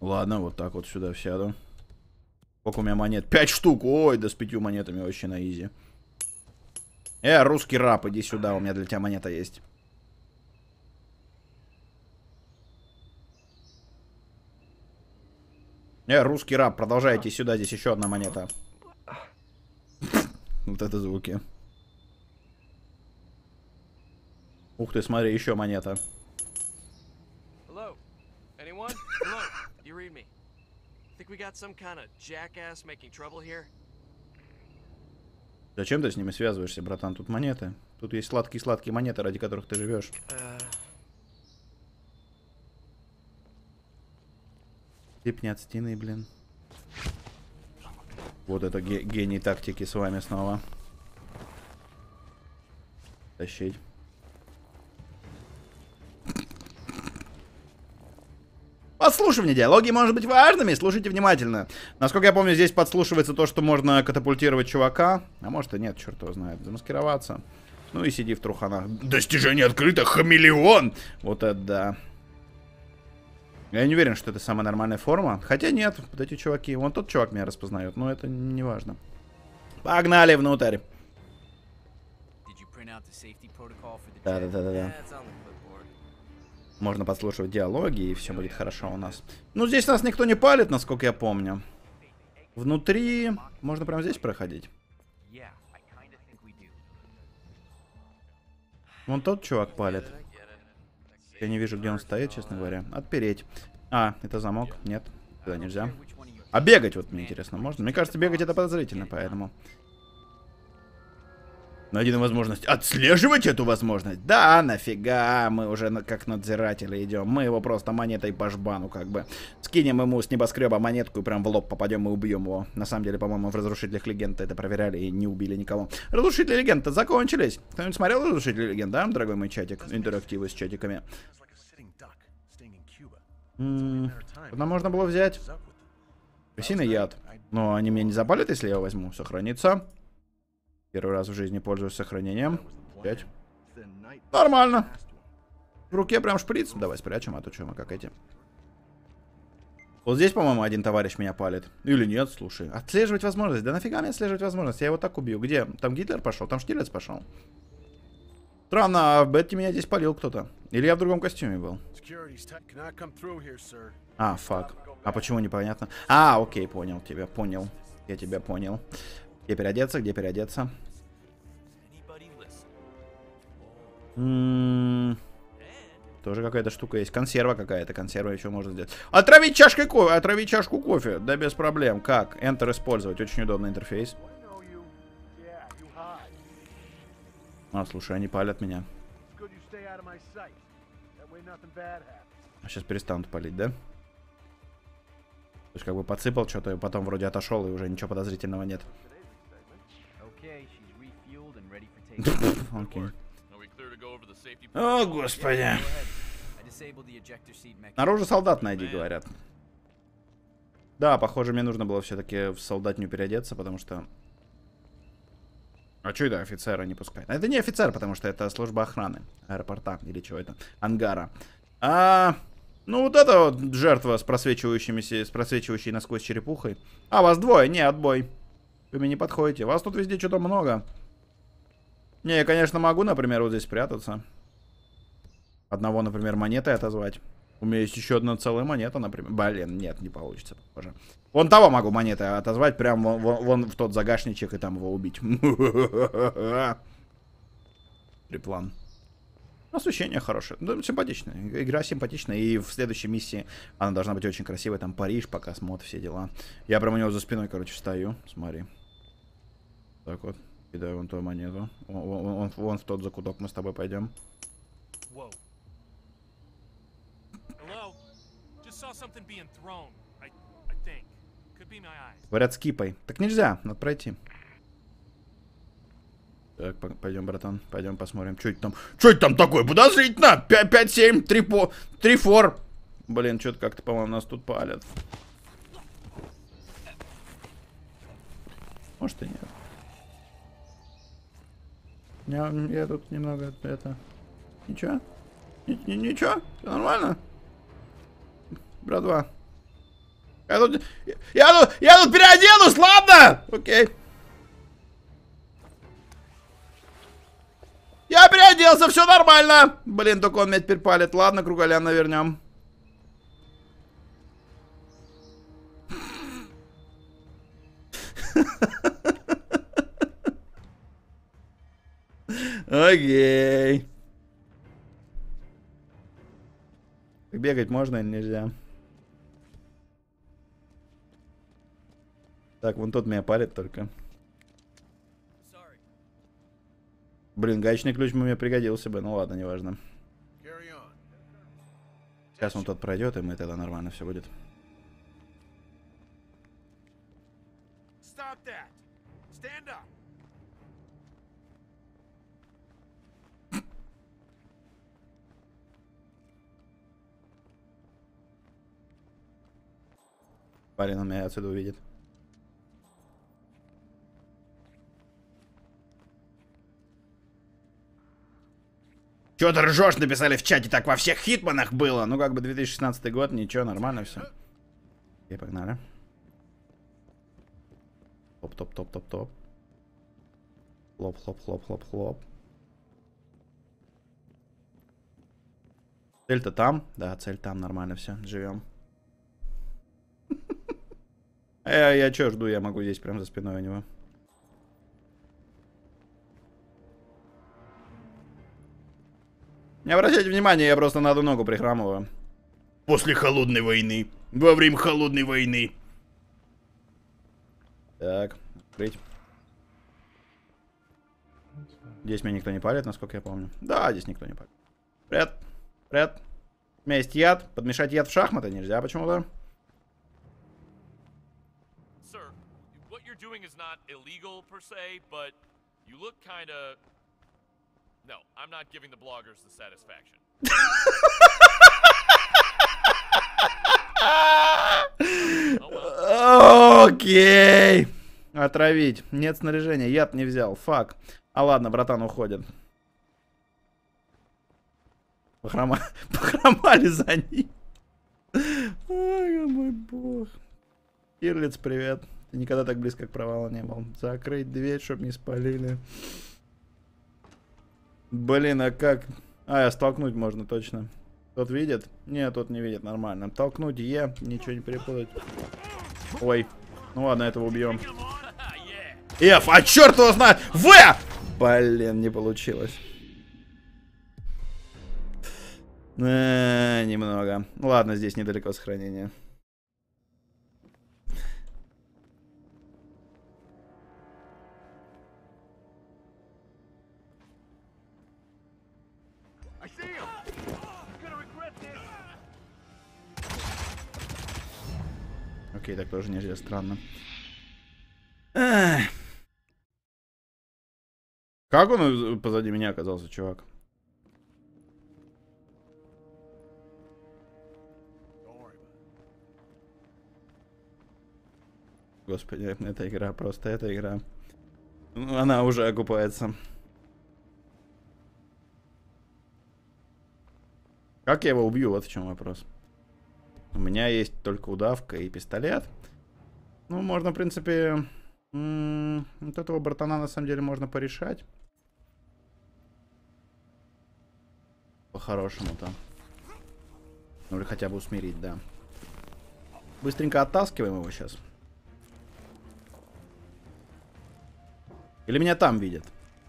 Ладно, вот так вот сюда сяду. Сколько у меня монет? Пять штук. Ой, да с пятью монетами вообще на изи. Э, русский раб, иди сюда, у меня для тебя монета есть. Э, русский раб, продолжайте сюда, здесь еще одна монета. Вот это звуки. Ух ты, смотри, еще монета.
Hello? Hello? Kind of?
Зачем ты с ними связываешься, братан? Тут монеты. Тут есть сладкие-сладкие монеты, ради которых ты живешь. Тип от стены, блин. Вот это ге- гений тактики с вами снова. Тащить. Подслушивание диалоги может быть важными, слушайте внимательно. Насколько я помню, здесь подслушивается то, что можно катапультировать чувака. А может и нет, черт его знает. Замаскироваться. Ну и сиди в труханах. Достижение открыто, хамелеон! Вот это да. Я не уверен, что это самая нормальная форма. Хотя нет, вот эти чуваки. Вон тот чувак меня распознает, но это не важно. Погнали внутрь. Да-да-да-да. Можно подслушивать диалоги, и все будет хорошо у нас. Ну, здесь нас никто не палит, насколько я помню. Внутри... Можно прямо здесь проходить. Вон тот чувак палит. Я не вижу, где он стоит, честно говоря. Отпереть. А, это замок? Нет, туда нельзя. А бегать, вот мне интересно, можно? Мне кажется, бегать это подозрительно, поэтому... Найди на возможность отслеживать эту возможность. Да, нафига, мы уже на- как надзиратели идем. Мы его просто монетой по жбану как бы. Скинем ему с небоскреба монетку и прям в лоб попадем и убьем его. На самом деле, по-моему, в Разрушителях Легенд это проверяли и не убили никого. Разрушители Легенд закончились. Кто-нибудь смотрел Разрушители Легенд, да, дорогой мой чатик? Интерактивы с чатиками.
It's like a sitting duck staying in Cuba.
М,
Matter of time.
Одна можно было взять. Крысиный яд. Но они меня не запалят, если я возьму. Сохранится. Первый раз в жизни пользуюсь сохранением. Пять. Нормально. В руке прям шприц. Давай спрячем, а то что мы как эти. Вот здесь, по-моему, один товарищ меня палит. Или нет, слушай. Отслеживать возможность. Да нафига мне отслеживать возможность? Я его так убью. Где? Там Гитлер пошел? Там Штирлиц пошел? Странно, а в Бетте меня здесь палил кто-то. Или я в другом костюме был? А, фак. А почему непонятно? А, окей, понял тебя, понял. Я тебя понял. Где переодеться, где переодеться?
Anybody listen?
М, Тоже какая-то штука есть. Консерва какая-то. Консерва еще можно сделать. Отравить чашкой кофе. Отравить чашку кофе. Да без проблем. Как? Enter использовать. Очень удобный интерфейс. А, слушай, они палят меня. А сейчас перестанут палить, да? То есть как бы подсыпал что-то, и потом вроде отошел, и уже ничего подозрительного нет.
safety
О, господи. Наружу солдат найди, говорят. Да, похоже, мне нужно было все-таки в солдатню переодеться, потому что... А что это офицера не пускает? Это не офицер, потому что это служба охраны аэропорта или чего это? Ангара. А, ну вот это вот жертва с просвечивающимися, с просвечивающей насквозь черепухой. А, вас двое, не, отбой. Вы мне не подходите. Вас тут везде что-то много. Не, я, конечно, могу, например, вот здесь спрятаться. Одного, например, монетой отозвать. У меня есть еще одна целая монета, например. Блин, нет, не получится, похоже. Вон того могу монетой отозвать, прям вон, вон- вон в тот загашничек и там его убить. Приплан. Освещение хорошее. Да, симпатичное. Игра симпатичная. И в следующей миссии она должна быть очень красивой. Там Париж, показ мод, все дела. Я прям у него за спиной, короче, стою. Смотри. Так вот. Кидаю вон ту монету. Вон, вон- вон- вон в тот закуток мы с тобой пойдем. Говорят, скипай. Так нельзя, надо пройти. Так, по- пойдем, братан, пойдем посмотрим. Что это там? Что это там такое? Подозрительно! 5-7, 3 по... 3 фор. Блин, что-то как-то, по-моему, нас тут палят. Может и нет. Я, я тут немного это... Ничего? Ни- ни- ничего? Всё нормально? Братва. Я тут, я тут, я тут переоденусь, ладно? Окей. Я переоделся, все нормально. Блин, только он меня теперь палит. Ладно, кругалян навернем. Окей. Бегать можно или нельзя? Так, вон тот меня палит только. Блин, гаечный ключ бы мне пригодился бы. Ну ладно, неважно. Сейчас он тот пройдет, и мы тогда нормально все будет.
Stop that!
Парень он меня отсюда увидит. Чё ты ржешь, написали в чате, так во всех хитманах было. Ну, как бы 2016 год, ничего, нормально все. И погнали. Топ-топ-топ-топ-топ. Хлоп-хлоп-хлоп-хлоп-хлоп. Цель-то там? Да, цель там, нормально все, живем. А я, я чё жду, я могу здесь прям за спиной у него. Не обращайте внимания, я просто на одну ногу прихрамываю. После холодной войны. Во время холодной войны. Так, открыть. Здесь меня никто не палит, насколько я помню. Да, здесь никто не палит. Привет. Привет. У меня есть яд. Подмешать яд в шахматы нельзя почему-то.
Doing is not illegal per se, but you look kinda. No, I'm not giving the bloggers the satisfaction.
Окей. Отравить. Нет снаряжения. Яд не взял. Фак. А ладно, братан уходит. Похрома... Похромали за ним. Ой, мой бог. Ирлиц, привет. Никогда так близко к провалу не был. Закрыть дверь, чтоб не спалили. Блин, а как? А, столкнуть можно точно. Тот видит? Нет, тот не видит, нормально. Толкнуть Е, ничего не перепутать. Ой. Ну ладно, этого убьем. F, а черт его знает! В! Блин, не получилось. Э, немного. Ладно, здесь недалеко сохранение. Окей, так тоже нельзя, странно. Эх. Как он позади меня оказался, чувак? Господи, эта игра, просто эта игра. Ну, Она уже окупается. Как я его убью, вот в чем вопрос. У меня есть только удавка и пистолет. Ну, можно, в принципе... Вот этого братана, на самом деле, можно порешать. По-хорошему-то. Ну, или хотя бы усмирить, да. Быстренько оттаскиваем его сейчас. Или меня там видят?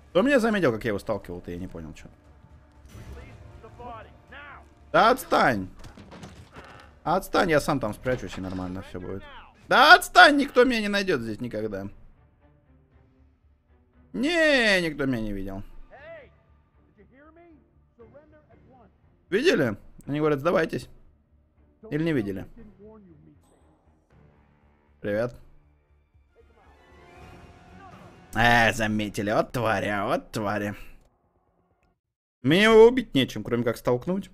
Кто меня заметил, как я его сталкивал-то? Я не понял, что. Да отстань! Отстань, я сам там спрячусь и нормально все будет. Да отстань, никто меня не найдет здесь никогда. Не, никто меня не видел. Видели? Они говорят, сдавайтесь. Или не видели? Привет. Э, заметили. Вот твари, а вот твари. Меня убить нечем, кроме как столкнуть.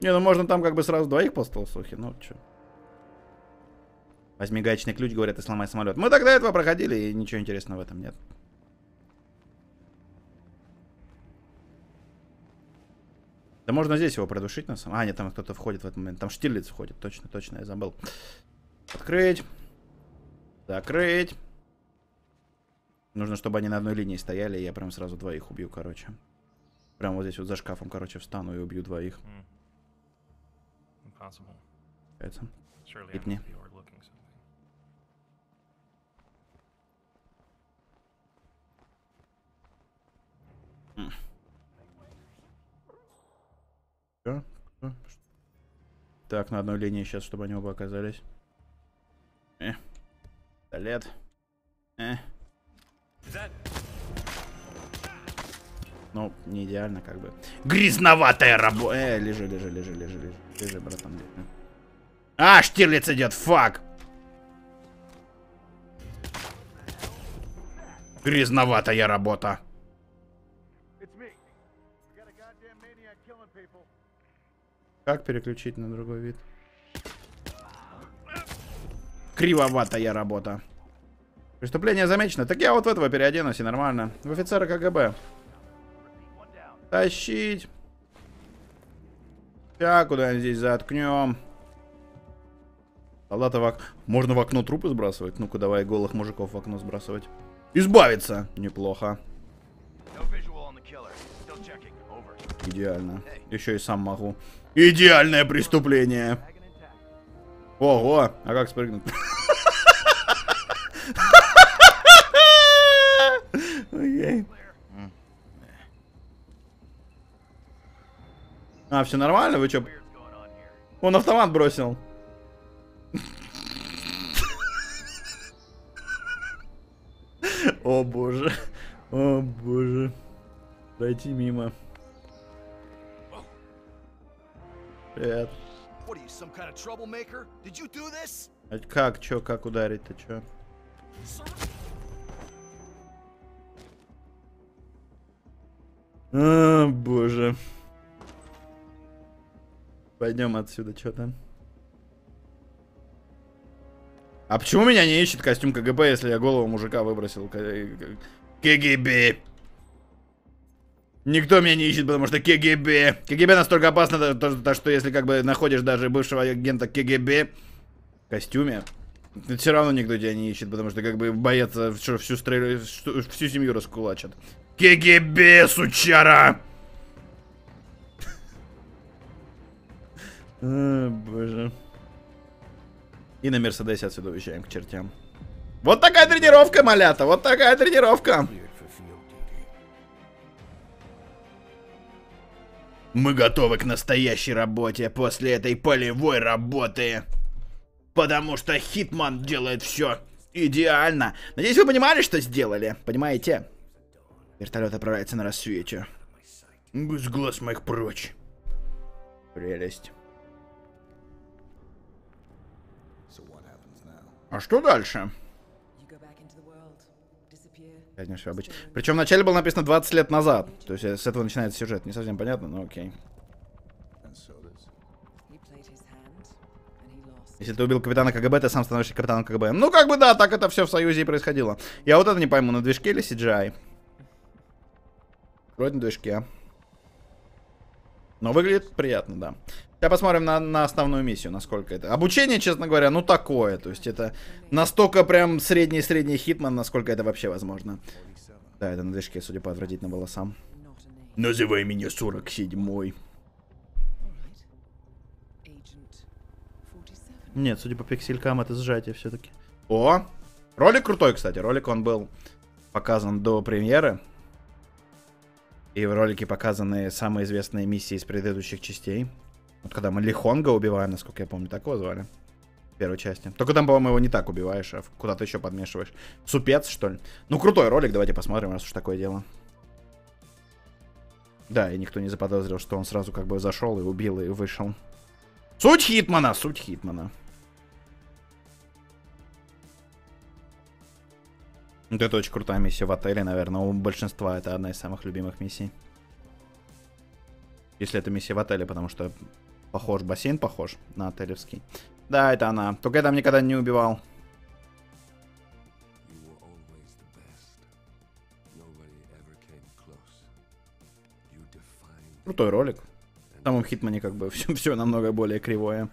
Не, ну можно там как бы сразу двоих по столсухе, ну чё. Возьми гаечный ключ, говорят, и сломай самолет. Мы тогда этого проходили, и ничего интересного в этом нет. Да можно здесь его продушить на самом... А, нет, там кто-то входит в этот момент. Там Штирлиц входит, точно, точно, я забыл. Открыть. Закрыть. Нужно, чтобы они на одной линии стояли, и я прям сразу двоих убью, короче. Прям вот здесь вот за шкафом, короче, встану и убью двоих.
Impossible.
Чё? Что? Так, на одной линии сейчас, чтобы они оба оказались. Э. Пистолет. Э. Ну, не идеально, как бы. Грязноватая работа. Э, лежи, лежи, лежи, лежи, лежи. Лежи, братан, лежи. А, Штирлиц идет, фак! Грязноватая работа. Как переключить на другой вид? Кривоватая работа. Преступление замечено. Так я вот в этого переоденусь и нормально. В офицера КГБ. Тащить. Сейчас куда-нибудь здесь заткнем. Солдата в ок- Можно в окно трупы сбрасывать? Ну-ка, давай голых мужиков в окно сбрасывать. Избавиться! Неплохо. Идеально. Еще и сам могу. Идеальное преступление. Ого, а как спрыгнуть? Окей. А, все нормально? Вы чё? Он автомат бросил. О боже. О боже. Пройти мимо. Привет. А как, чё, как ударить-то, чё? А, боже. Пойдем отсюда, что там? А почему меня не ищет костюм КГБ, если я голову мужика выбросил? К- КГБ. Никто меня не ищет, потому что КГБ. КГБ настолько опасно, то- то- то, что если как бы находишь даже бывшего агента КГБ в костюме, все равно никто тебя не ищет, потому что как бы боятся, что всю, стрель... всю семью раскулачат. КГБ, сучара! А, боже. И на Мерседесе отсюда уезжаем к чертям. Вот такая тренировка, малята, вот такая тренировка. Мы готовы к настоящей работе после этой полевой работы. Потому что Хитман делает все идеально. Надеюсь, вы понимали, что сделали. Понимаете? Вертолет отправляется на рассвете. С глаз моих прочь. Прелесть. А что дальше? Конечно, обычно. Причем в начале было написано 20 лет назад. То есть э, с этого начинается сюжет. Не совсем понятно, но окей. Если ты убил капитана КГБ, ты сам становишься капитаном КГБ. Ну, как бы да, так это все в Союзе и происходило. Я вот это не пойму, на движке или CGI? Вроде на движке. Но выглядит приятно, да. Сейчас посмотрим на, на основную миссию, насколько это. Обучение, честно говоря, ну такое. То есть это настолько прям средний-средний хитман, насколько это вообще возможно. Да, это на движке, судя по отвратительным волосам. Называй меня 47-й. Нет, судя по пикселькам, это сжатие все-таки. О! Ролик крутой, кстати. Ролик он был показан до премьеры. И в ролике показаны самые известные миссии из предыдущих частей. Вот когда мы Лихонга убиваем, насколько я помню, так его звали. первой части. Только там, по-моему, его не так убиваешь, а в- куда-то еще подмешиваешь. Супец, что ли? Ну, крутой ролик, давайте посмотрим, раз уж такое дело. Да, и никто не заподозрил, что он сразу как бы зашел и убил и вышел. Суть Хитмана, суть Хитмана. Вот это очень крутая миссия в отеле, наверное. У большинства это одна из самых любимых миссий. Если это миссия в отеле, потому что похож, бассейн похож на отелевский. Да, это она. Только я там никогда не убивал. Крутой ролик. В самом Хитмане как бы все, все намного более кривое.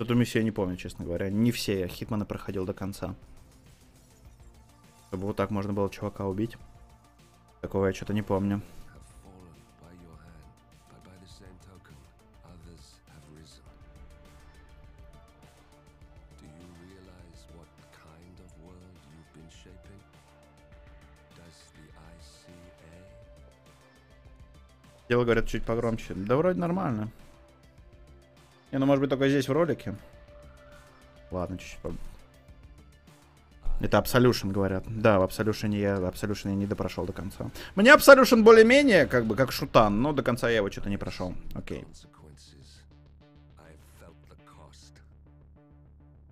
Эту миссию я не помню, честно говоря. Не все я Хитмана проходил до конца. Чтобы вот так можно было чувака убить. Такого я что-то не помню. Дело, говорят, чуть погромче. Да вроде нормально. Не, ну может быть только здесь в ролике. Ладно, чуть-чуть по... Это Absolution, говорят. Да, в Absolution я, Absolution я не допрошел до конца. Мне Absolution более-менее, как бы, как шутан, но до конца я его что-то не прошел. Окей.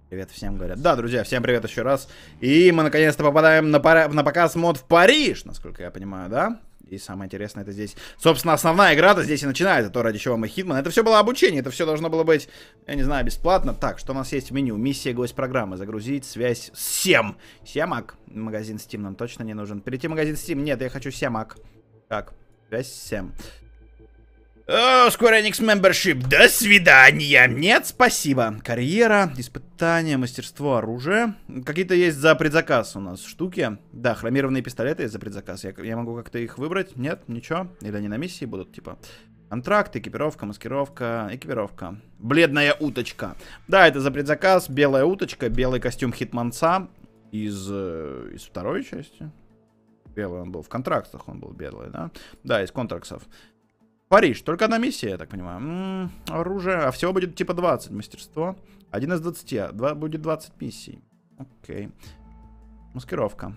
Привет всем, говорят. Да, друзья, всем привет еще раз. И мы наконец-то попадаем на, пора... на показ мод в Париж, насколько я понимаю, да? И самое интересное, это здесь... Собственно, основная игра-то здесь и начинается, то, ради чего мы Хитман. Это все было обучение, это все должно было быть, я не знаю, бесплатно. Так, что у нас есть в меню? Миссия гость программы. Загрузить связь Сем. Семак. Магазин Steam нам точно не нужен. Перейти в магазин Steam. Нет, я хочу Семак. Так, связь Сем. О, Square Enix Membership. До свидания. Нет, спасибо. Карьера, испытание, мастерство, оружие. Какие-то есть за предзаказ у нас штуки. Да, хромированные пистолеты есть за предзаказ. Я, я могу как-то их выбрать? Нет, ничего. Или они на миссии будут, типа... Контракт, экипировка, маскировка, экипировка. Бледная уточка. Да, это за предзаказ. Белая уточка, белый костюм хитманца из, э, из второй части. Белый он был. В контрактах он был белый, да? Да, из контрактов. Париж, только одна миссия, я так понимаю. М-м, оружие, а всего будет типа 20 мастерство. Один из 20, а два, будет 20 миссий. Окей. Маскировка.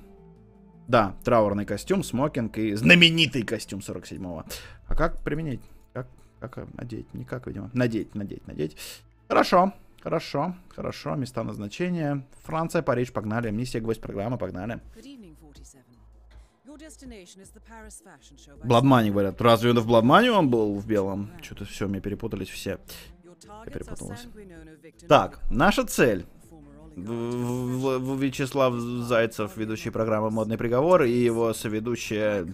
Да, траурный костюм, смокинг и знаменитый костюм 47-го. А как применить? Как, как одеть? Никак, видимо. Надеть, надеть, надеть. Хорошо, хорошо, хорошо. Места назначения. Франция, Париж, погнали. Миссия гвоздь программы, погнали. Бладмани говорят. Разве в Бладмане он был в белом? Что-то все, мне перепутались все. Я перепутался. Так, наша цель. В- в- в- Вячеслав Зайцев, ведущий программы «Модный приговор», и его соведущая...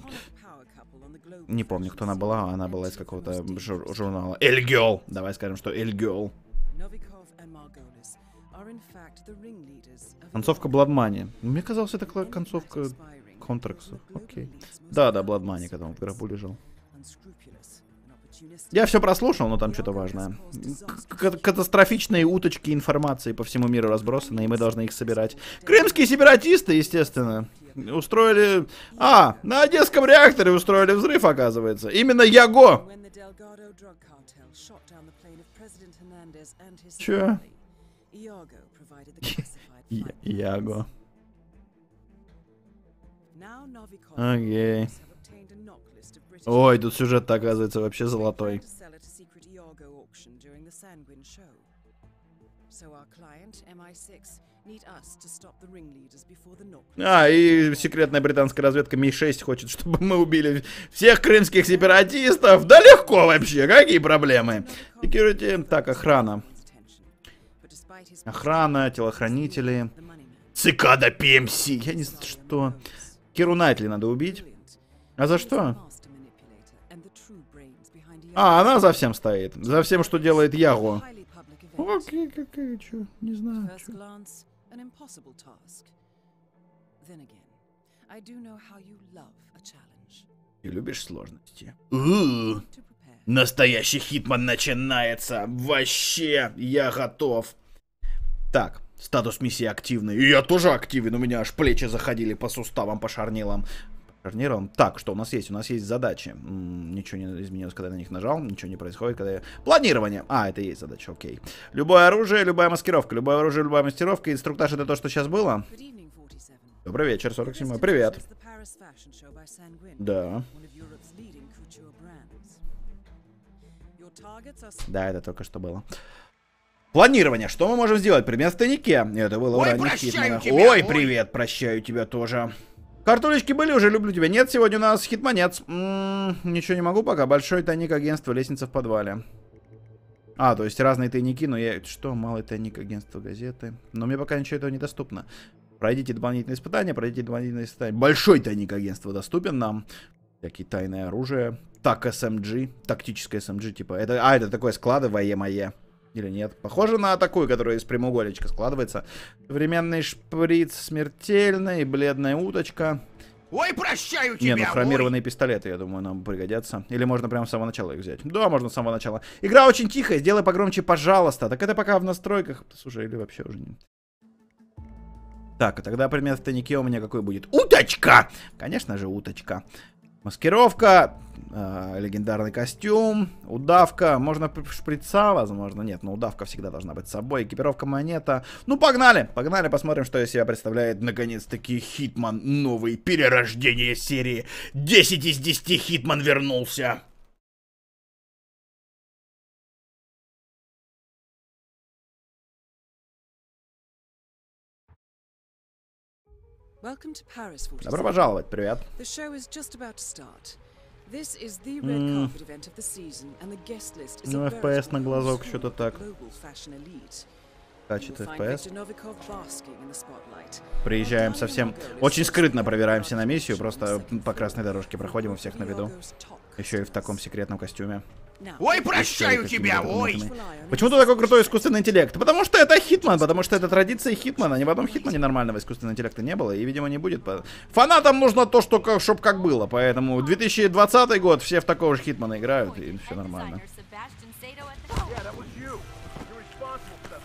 Не помню, кто она была, она была из какого-то жур- журнала. Эль Гёл. Давай скажем, что Эль Гёл. Концовка Бладмани. Мне казалось, это концовка Контраксов. Окей. Да, да, Бладмани, когда он в гробу лежал. Я все прослушал, но там что-то важное. К- Катастрофичные уточки информации по всему миру разбросаны, и мы должны их собирать. Крымские сепаратисты, естественно, устроили... А, на Одесском реакторе устроили взрыв, оказывается. Именно Яго! Чё? Яго. Окей. Ой, тут сюжет оказывается вообще золотой. А, и секретная британская разведка Ми-6 хочет, чтобы мы убили всех крымских сепаратистов. Да легко вообще, какие проблемы? Security, так, охрана. Охрана, телохранители. Цикада ПМС. Я не знаю, что. Киру Найтли надо убить. А за что? А, она за всем стоит. За всем, что делает Яго. Окей, какая, чё, не знаю, чё. Ты любишь сложности? Настоящий Хитман начинается. Вообще, я готов. Так, Статус миссии активный. И я тоже активен. У меня аж плечи заходили по суставам, по шарнилам. По шарнирам. Так, что у нас есть? У нас есть задачи. М, ничего не изменилось, когда я на них нажал. Ничего не происходит, когда я... Планирование. А, это и есть задача, окей. Любое оружие, любая маскировка. Любое оружие, любая маскировка. Инструктаж это то, что сейчас было.
Good evening, 47.
Добрый вечер, 47
This
Привет. Да. Да, это только что было. Планирование. Что мы можем сделать? Предмет в тайнике. Это было
Ой, прощаю тебя,
Ой,
ой.
привет, прощаю тебя тоже. Картулечки были уже, люблю тебя. Нет, сегодня у нас хитманец. М, ничего не могу пока. Большой тайник агентства, лестница в подвале. А, то есть разные тайники, но я... Что, малый тайник агентства газеты? Но мне пока ничего этого недоступно. Пройдите дополнительные испытания, пройдите дополнительные испытания. Большой тайник агентства доступен нам. Всякие тайное оружие. Так, SMG. Тактическое SMG, типа. Это, а, это такое складывая мое. Или нет? Похоже на такую, которая из прямоугольничка складывается. Современный шприц смертельный, бледная уточка.
Ой, прощаю
Не,
тебя,
ну
ой.
хромированные пистолеты, я думаю, нам пригодятся. Или можно прямо с самого начала их взять. Да, можно с самого начала. Игра очень тихая, сделай погромче, пожалуйста. Так это пока в настройках. Слушай, или вообще уже не... Так, а тогда предмет в тайнике у меня какой будет? Уточка! Конечно же, уточка. Маскировка, э, легендарный костюм, удавка, можно шприца, возможно, нет, но удавка всегда должна быть с собой, экипировка монета. Ну, погнали, погнали, посмотрим, что из себя представляет, наконец-таки, Хитман, новый перерождение серии. 10 из 10 Хитман вернулся.
The guest list is
Ну, FPS на глазок, что-то так. Качет FPS.
Victor Novikov basking in the spotlight.
Приезжаем совсем... Очень скрытно
and
на миссию, просто по красной дорожке проходим у всех на виду. Еще и в таком секретном костюме.
Ой, прощаю тебя, ой.
Почему ты такой крутой искусственный интеллект? Потому что это Хитман, потому что это традиция Хитмана. Ни в одном Хитмане нормального искусственного интеллекта не было, и, видимо, не будет. Фанатам нужно то, что как, чтоб как было, поэтому 2020 год все в такого же Хитмана играют, и все нормально.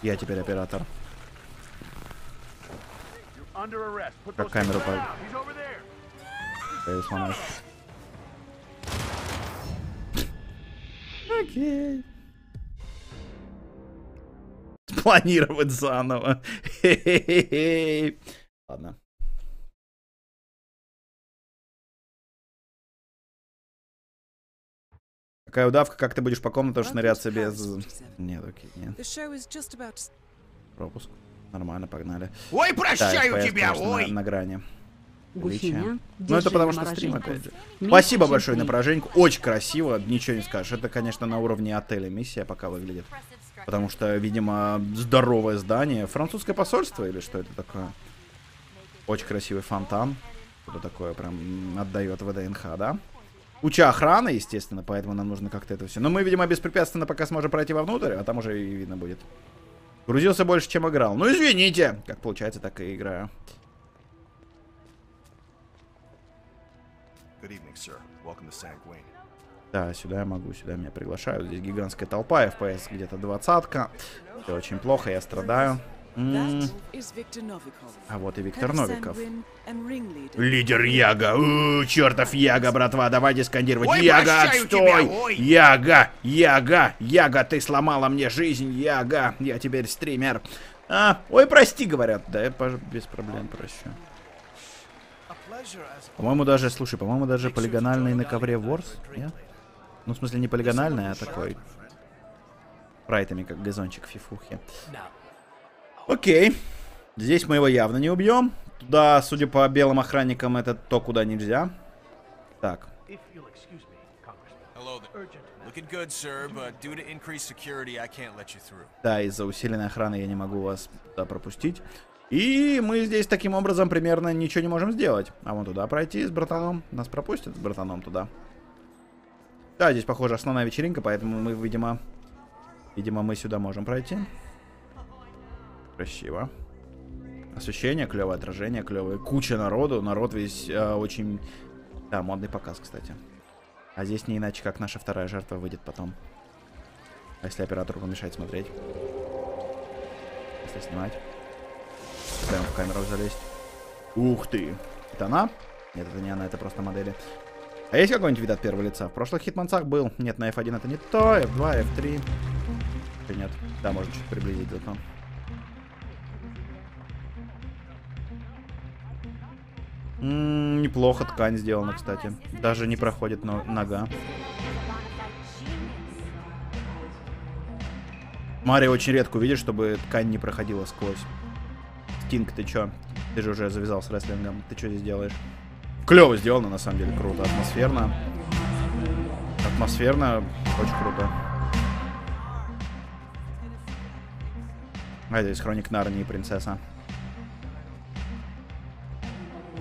Я теперь оператор. Как камеру по-.
He's
Окей. Планировать заново. Хе-хе-хе. Ладно. Какая удавка, как ты будешь по комнатам шныряться без... Нет, окей, нет. Пропуск. Нормально, погнали.
Ой,
Да,
прощаю
FPS,
тебя,
конечно, на-
ой.
на грани.
Гуфиня,
Ну, это потому что стрим, опять же. Спасибо большое на пораженьку. Очень красиво, ничего не скажешь. Это, конечно, на уровне отеля миссия пока выглядит. Потому что, видимо, здоровое здание. Французское посольство или что это такое? Очень красивый фонтан. Что-то такое прям отдает ВДНХ, да? Куча охраны, естественно, поэтому нам нужно как-то это все. Но мы, видимо, беспрепятственно пока сможем пройти вовнутрь, а там уже и видно будет. Грузился больше, чем играл. Ну, извините. Как получается, так и играю. Да, сюда я могу, сюда меня приглашают. Здесь гигантская толпа, FPS где-то двадцатка. Все очень плохо, я страдаю. М. А вот и Виктор Новиков. Лидер Яга. У, чертов Яга, братва, давайте скандировать.
Ой,
Яга, отстой!
ой!
Яга, Яга, Яга, ты сломала мне жизнь, Яга. Я теперь стример. А, ой, прости, говорят. Да, я без проблем прощу. По-моему, даже, слушай, по-моему, даже полигональный на ковре ворс, нет? Ну, в смысле, не полигональный, а такой... Прайтами, как газончик в фифухе. Окей. Здесь мы его явно не убьем. Туда, судя по белым охранникам, это то, куда нельзя. Так. Да, из-за усиленной охраны я не могу вас туда пропустить. И мы здесь таким образом примерно ничего не можем сделать. А вон туда пройти с братаном. Нас пропустят с братаном туда. Да, здесь, похоже, основная вечеринка, поэтому мы, видимо... Видимо, мы сюда можем пройти. Красиво. Освещение, клевое отражение, клевое. Куча народу. Народ весь э, очень... Да, модный показ, кстати. А здесь не иначе, как наша вторая жертва выйдет потом. А если оператору помешать смотреть? Если снимать. Прям в камеру залезть. Ух ты. Это она? Нет, это не она, это просто модели. А есть какой-нибудь вид от первого лица? В прошлых хитманцах был. Нет, на F1 это не то, F2, F3. Или нет? Да, можно чуть приблизить зато. М, неплохо ткань сделана, кстати. Даже не проходит но- нога. Мари очень редко увидишь, чтобы ткань не проходила сквозь. Стинг, ты чё? Ты же уже завязал с рестлингом. Ты что здесь делаешь? Клево сделано, на самом деле, круто. Атмосферно. Атмосферно. Очень круто. А здесь Хроник Нарнии, принцесса.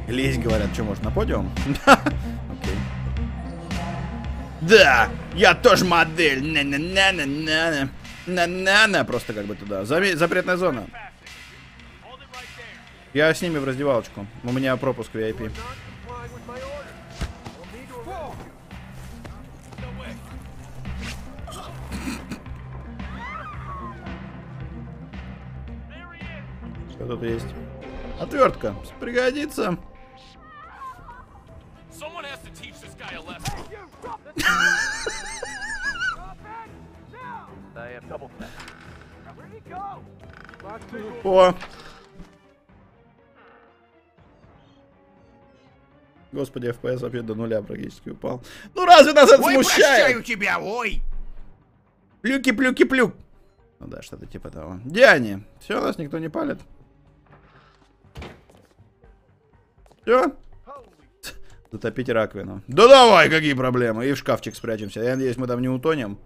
Лезь, говорят, что, может, на подиум? Окей. Да, я тоже модель. На-на-на-на-на. На-на-на. Просто как бы туда. Запретная зона. Я с ними в раздевалочку. У меня пропуск VIP. Что тут есть? Отвертка. Пригодится.
Someone
Господи, FPS вообще до нуля практически упал. Ну разве нас это смущает?
тебя, ой!
Плюки-плюки-плюк. Ну да, что-то типа того. Где они? Все, нас никто не палит. Все? Затопить раковину. Да давай, какие проблемы. И в шкафчик спрячемся. Я надеюсь, мы там не утонем.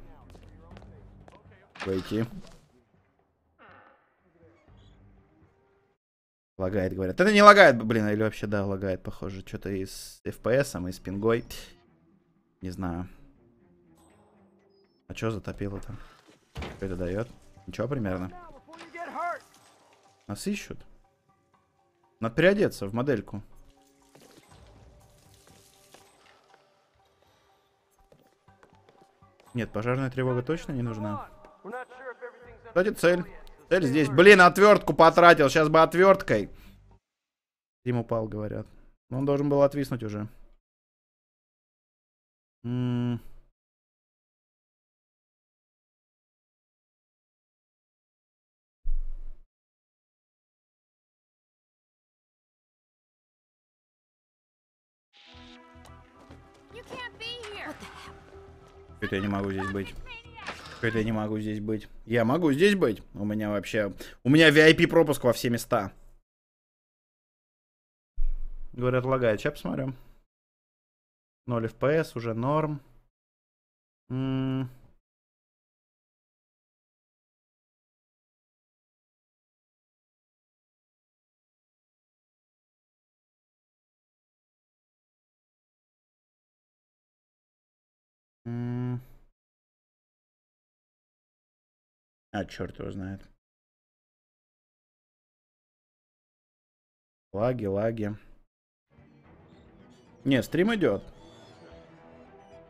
Войти. Лагает, говорят. Это не лагает, блин, или вообще, да, лагает, похоже. Что-то и с FPS, и с пингой. Не знаю. А что затопило-то? Что это дает? Ничего примерно. Нас ищут. Надо переодеться в модельку. Нет, пожарная тревога точно не нужна. Кстати, цель. Цель здесь. Блин, отвертку потратил. Сейчас бы отверткой. Дим упал, говорят. Он должен был отвиснуть уже. М. Что-то я не могу здесь быть. Что-то я не могу здесь быть. Я могу здесь быть. У меня вообще... У меня VIP пропуск во все места. Говорят, лагает. Сейчас посмотрю. 0 FPS, уже норм. М. А, черт его знает. Лаги, лаги. Не, стрим идет.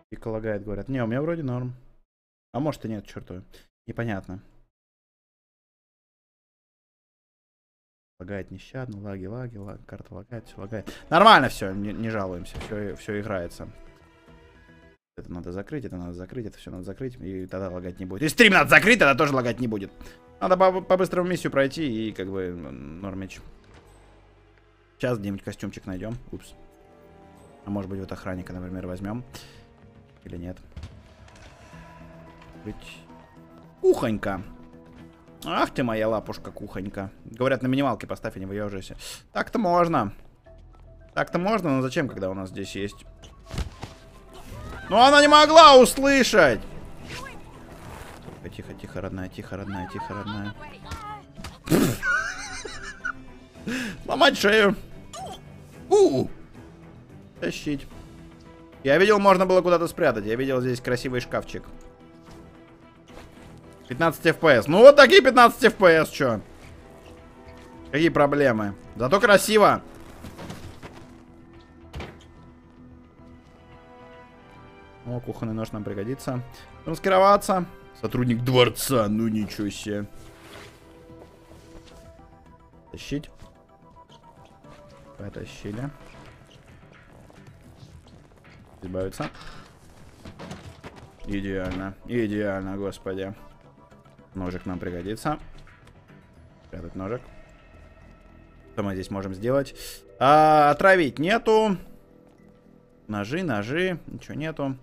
Пика лагает, говорят. Не, у меня вроде норм. А может и нет, черту. Непонятно. Лагает нещадно, лаги, лаги, лаги, карта лагает, все лагает. Нормально все, не, не жалуемся, все, все играется. Это надо закрыть, это надо закрыть, это все надо закрыть, и тогда лагать не будет. И стрим надо закрыть, тогда тоже лагать не будет. Надо по- по-быстрому миссию пройти и как бы нормич. Сейчас где-нибудь костюмчик найдем. Упс. А может быть вот охранника, например, возьмем. Или нет. Быть. Кухонька. Ах ты моя лапушка, кухонька. Говорят, на минималке поставь, а не выеживайся. Так-то можно. Так-то можно, но зачем, когда у нас здесь есть... Ну она не могла услышать! Тихо, тихо, родная, тихо, родная, тихо, родная. Ломать шею. У! Тащить. Я видел, можно было куда-то спрятать. Я видел здесь красивый шкафчик. 15 FPS. Ну вот такие 15 FPS, чё? Какие проблемы? Зато красиво. О, кухонный нож нам пригодится. Маскироваться. Сотрудник дворца, ну ничего себе. Тащить. Потащили. Избавиться. Идеально. Идеально, господи. Ножик нам пригодится. Спрятать ножик. Что мы здесь можем сделать? А, отравить нету. Ножи, ножи. Ничего нету.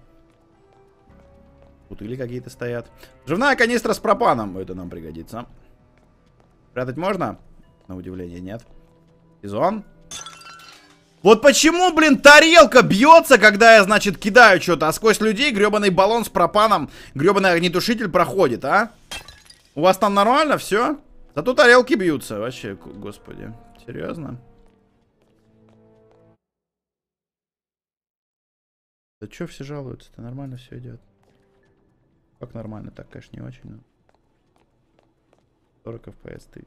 Бутыли какие-то стоят. Живная канистра с пропаном. Это нам пригодится. Прятать можно? На удивление нет. Сезон. Вот почему, блин, тарелка бьется, когда я, значит, кидаю что-то, а сквозь людей гребаный баллон с пропаном, гребаный огнетушитель проходит, а? У вас там нормально все? Зато тарелки бьются. Вообще, господи. Серьезно? Да что все жалуются-то? Нормально все идет. Как нормально? Так, конечно, не очень, но... 40 FPS ты.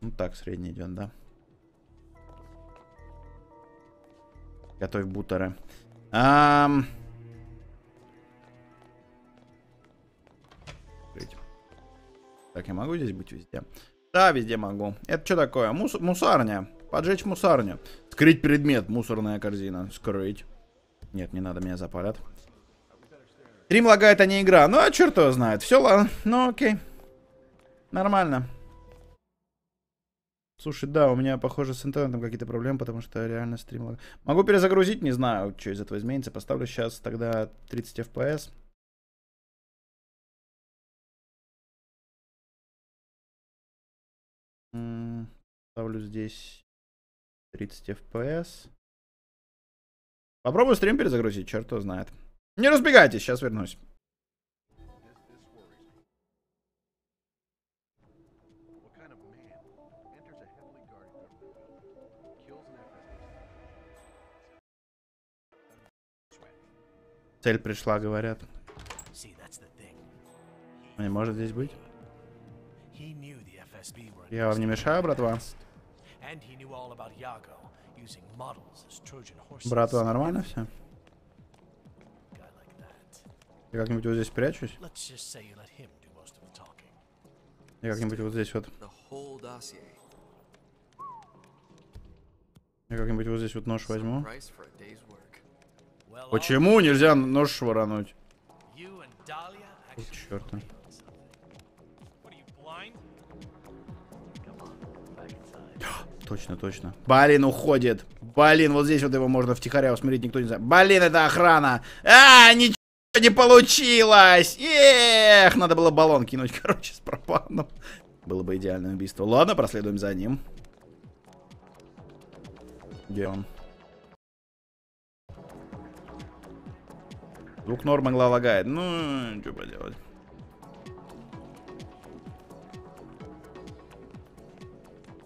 Ну так, средний идет, да. Готовь бутеры. Ам... Так, я могу здесь быть везде? Да, везде могу. Это что такое? Мус мусарня. Поджечь мусарню. Скрыть предмет. Мусорная корзина. Скрыть. Нет, не надо, меня запалят. Стрим лагает, а не игра. Ну, а черт его знает. Все, ладно. Ну, окей. Нормально. Слушай, да, у меня, похоже, с интернетом какие-то проблемы, потому что реально стрим лагает. Могу перезагрузить, не знаю, что из этого изменится. Поставлю сейчас тогда 30 FPS. Ставлю здесь 30 FPS. Попробую стрим перезагрузить, черт его знает. Не разбегайтесь, сейчас вернусь. Цель пришла, говорят. Не может здесь быть? Я вам не мешаю, братва? Братва, нормально все? Я как-нибудь вот здесь прячусь? Я как-нибудь вот здесь вот... Я как-нибудь вот здесь вот нож возьму. Почему нельзя нож швырануть? Черт. Точно, точно. Блин, уходит. Блин, вот здесь вот его можно втихаря усмотреть, никто не знает. Блин, это охрана. А, ничего не получилось. Эх, надо было баллон кинуть, короче, с пропаном. Было бы идеальное убийство. Ладно, проследуем за ним. Где он? Звук норма могла лагает. Ну, что поделать.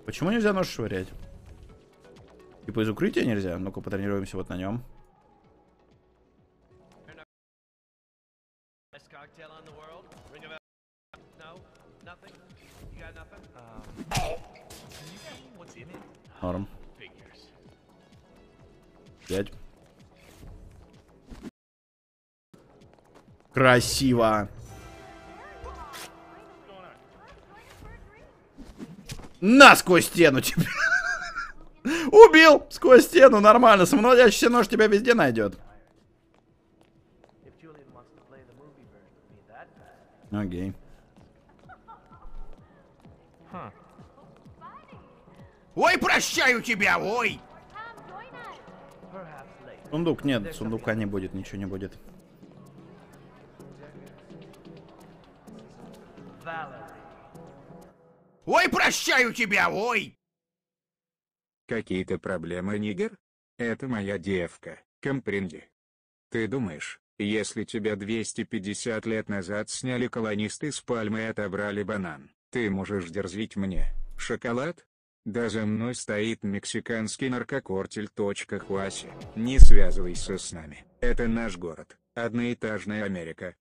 Почему нельзя нож швырять? Типа из укрытия нельзя? Ну-ка потренируемся вот на нем. Норм. Пять. Красиво. На сквозь стену тебя. Убил сквозь стену, нормально. Самонаводящийся нож тебя везде найдет. Окей.
Ой, прощаю тебя, ой!
Сундук, нет, сундука не будет, ничего не будет.
Ой, прощаю тебя, ой!
Какие-то проблемы, Нигер? Это моя девка, компренди. Ты думаешь, если тебя 250 лет назад сняли колонисты с пальмы и отобрали банан, ты можешь дерзить мне? Шоколад? Да за мной стоит мексиканский наркокортель. Хуаси. Не связывайся с нами. Это наш город. Одноэтажная Америка.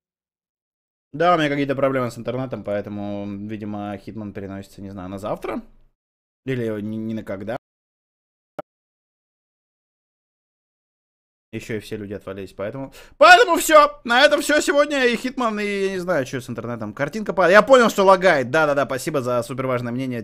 Да, у меня какие-то проблемы с интернетом, поэтому, видимо, Хитман переносится, не знаю, на завтра. Или не, не на когда. Еще и все люди отвалились, поэтому... Поэтому все! На этом все сегодня. И Хитман, и я не знаю, что с интернетом. Картинка падает. Я понял, что лагает. Да-да-да, спасибо за супер важное мнение.